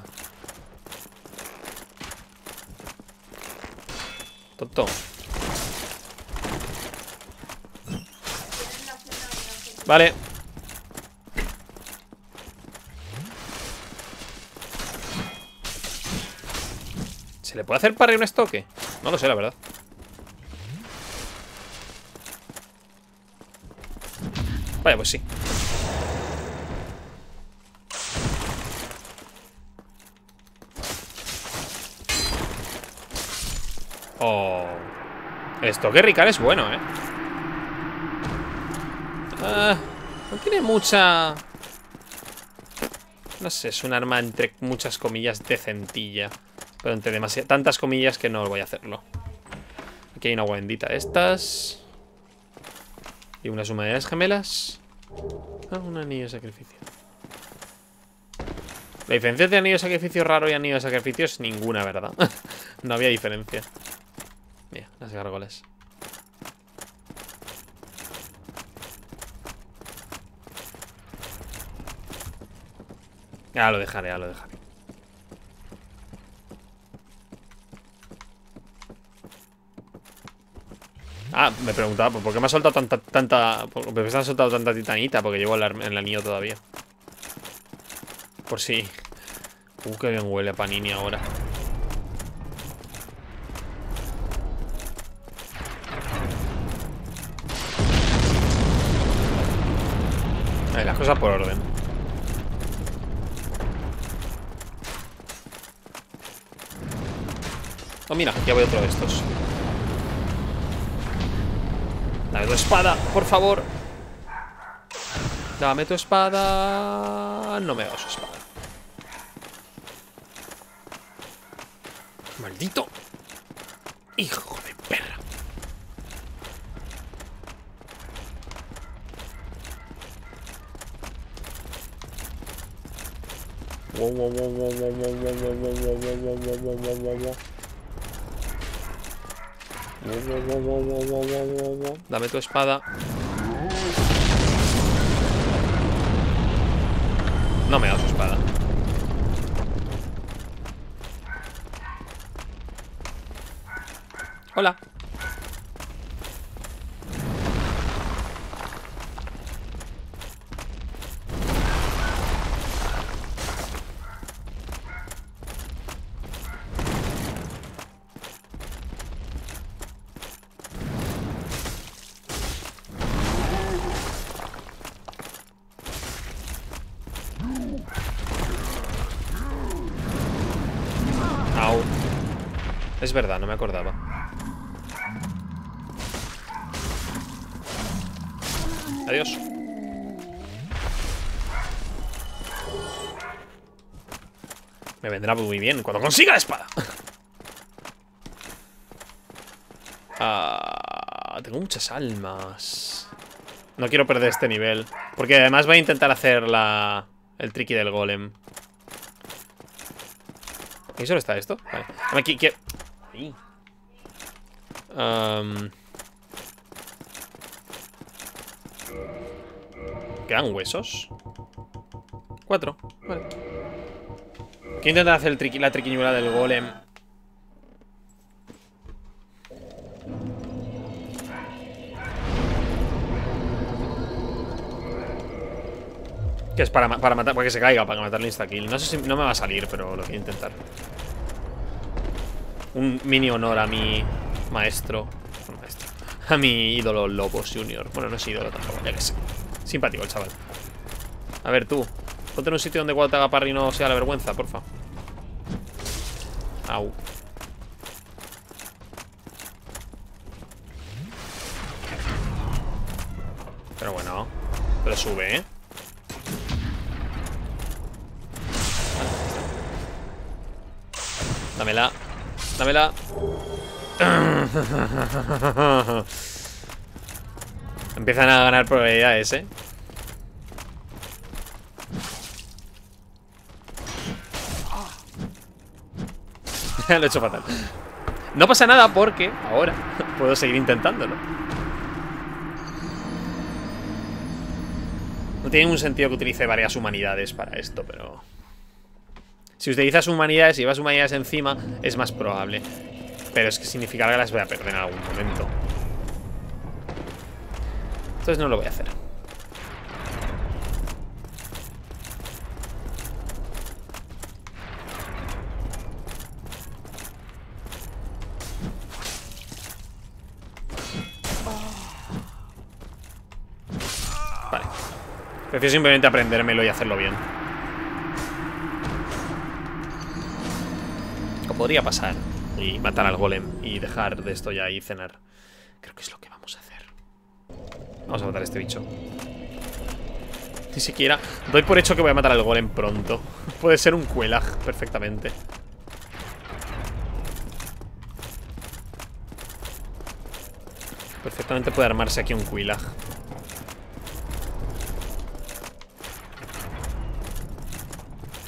Tonto. Vale. ¿Se le puede hacer para un estoque? No lo sé, la verdad. Vaya, pues sí. Oh. El estoque Ricard es bueno, ¿eh? Ah, no tiene mucha... No sé, es un arma entre muchas comillas decentilla. Pero entre demasiadas tantas comillas que no voy a hacerlo. Aquí hay una agua bendita de estas. Y unas humanidades gemelas. Ah, un anillo de sacrificio. La diferencia entre anillo de sacrificio raro y anillo de sacrificio es ninguna, ¿verdad? <laughs> no había diferencia. Mira, las gárgolas. Ya lo dejaré, ya lo dejaré. Ah, me preguntaba, ¿por qué me ha soltado tanta, tanta... ¿Por qué me ha soltado tanta titanita? Porque llevo el, el anillo todavía. Por si... Uh, qué bien huele a Panini ahora. Las cosas por orden. Oh, mira, ya voy otro de estos. Dame tu espada, por favor. Dame tu espada. No me da su espada. Maldito. Hijo de perra. Dame tu espada. No me da su espada. Hola. Au. Es verdad, no me acordaba. Adiós. Me vendrá muy bien cuando consiga la espada. Ah, tengo muchas almas. No quiero perder este nivel. Porque además voy a intentar hacer la... El tricky del golem. ¿Aquí solo está esto? Vale. Aquí, quiero... Am. ¿Quedan huesos? Cuatro. Vale. Quiero intentar hacer el triqui- la triquiñuela del golem. Que es para, ma- para matar, para que se caiga, para matarle insta-kill. No sé si no me va a salir, pero lo quiero intentar. Un mini honor a mi maestro. A mi ídolo Lobos Junior. Bueno, no es ídolo tampoco, ya que sé. Simpático el chaval. A ver tú. Ponte en un sitio donde cuando parry no sea la vergüenza, porfa. Au. Pero bueno. Pero sube, ¿eh? Dámela. Empiezan a ganar probabilidades, ¿eh? <laughs> Lo he hecho fatal. No pasa nada porque ahora <laughs> puedo seguir intentándolo. No tiene ningún sentido que utilice varias humanidades para esto, pero... Si utilizas humanidades y llevas humanidades encima, es más probable. Pero es que significará que las voy a perder en algún momento. Entonces no lo voy a hacer. Vale. Prefiero simplemente aprendérmelo y hacerlo bien. Podría pasar y matar al golem y dejar de esto ya y cenar. Creo que es lo que vamos a hacer. Vamos a matar a este bicho. Ni siquiera... Doy por hecho que voy a matar al golem pronto. <laughs> Puede ser un Quelag perfectamente. Perfectamente puede armarse aquí un Quelag.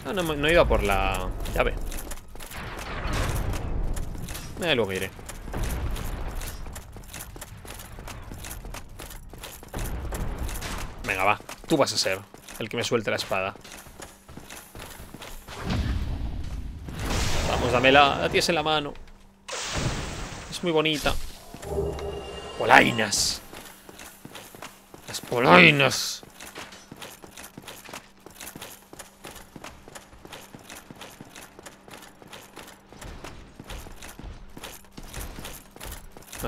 Ah, no, no he ido a por la llave. Eh, luego iré. Venga, va. Tú vas a ser el que me suelte la espada. Vamos, dámela. La tienes en la mano. Es muy bonita. Polainas. Las polainas.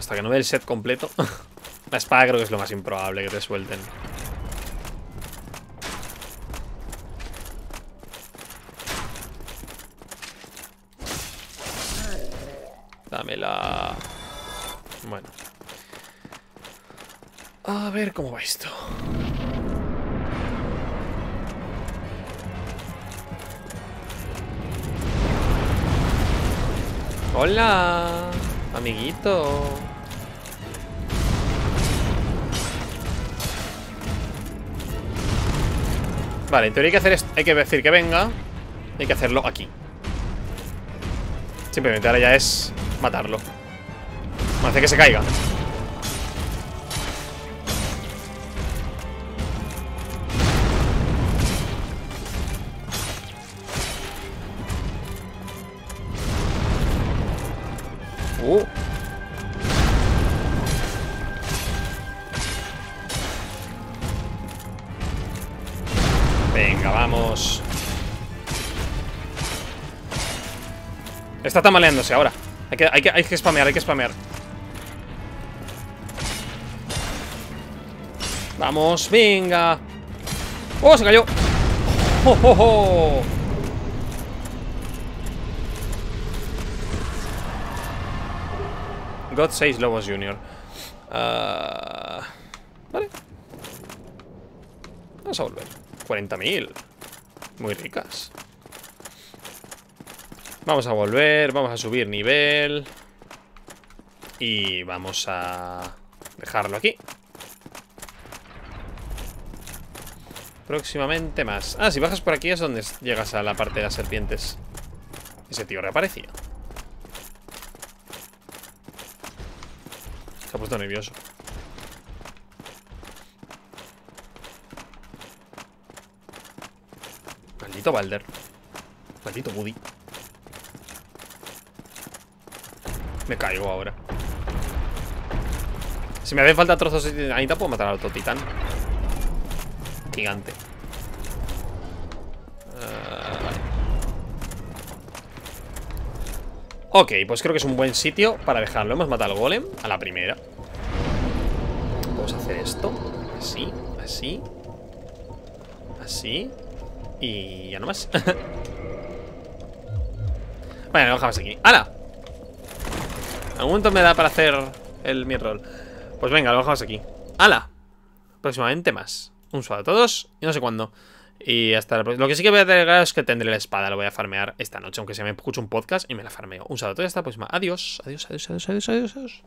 Hasta que no ve el set completo. <laughs> La espada creo que es lo más improbable que te suelten. Dámela. Bueno. A ver cómo va esto. Hola, amiguito. Vale, en teoría hay que hacer esto. Hay que decir que venga. Hay que hacerlo aquí. Simplemente ahora ya es matarlo. Me hace que se caiga. Está tamaleándose ahora. Hay que, hay que, hay que spamear, hay que spamear. Vamos, venga. ¡Oh, se cayó! ¡Oh, oh, oh! God 6 Lobos Junior. Ah, vale. Vamos a volver. 40.000. Muy ricas. Vamos a volver, vamos a subir nivel. Y vamos a dejarlo aquí. Próximamente más. Ah, si bajas por aquí es donde llegas a la parte de las serpientes. Ese tío reaparecía. ha puesto nervioso. Maldito Balder. Maldito Woody. Me caigo ahora. Si me hace falta trozos de titanita, puedo matar al otro titán. Gigante. Ah, vale. Ok, pues creo que es un buen sitio para dejarlo. Hemos matado al golem a la primera. Vamos a hacer esto. Así, así. Así. Y ya no más. <laughs> bueno, lo dejamos aquí. ¡Hala! Algún momento me da para hacer el mi. Pues venga, lo dejamos aquí. ¡Hala! Próximamente más. Un saludo a todos y no sé cuándo. Y hasta la próxima. Lo que sí que voy a hacer es que tendré la espada. Lo voy a farmear esta noche, aunque se me escuche un podcast y me la farmeo. Un saludo a todos y hasta la próxima. Adiós, adiós, adiós, adiós, adiós. adiós.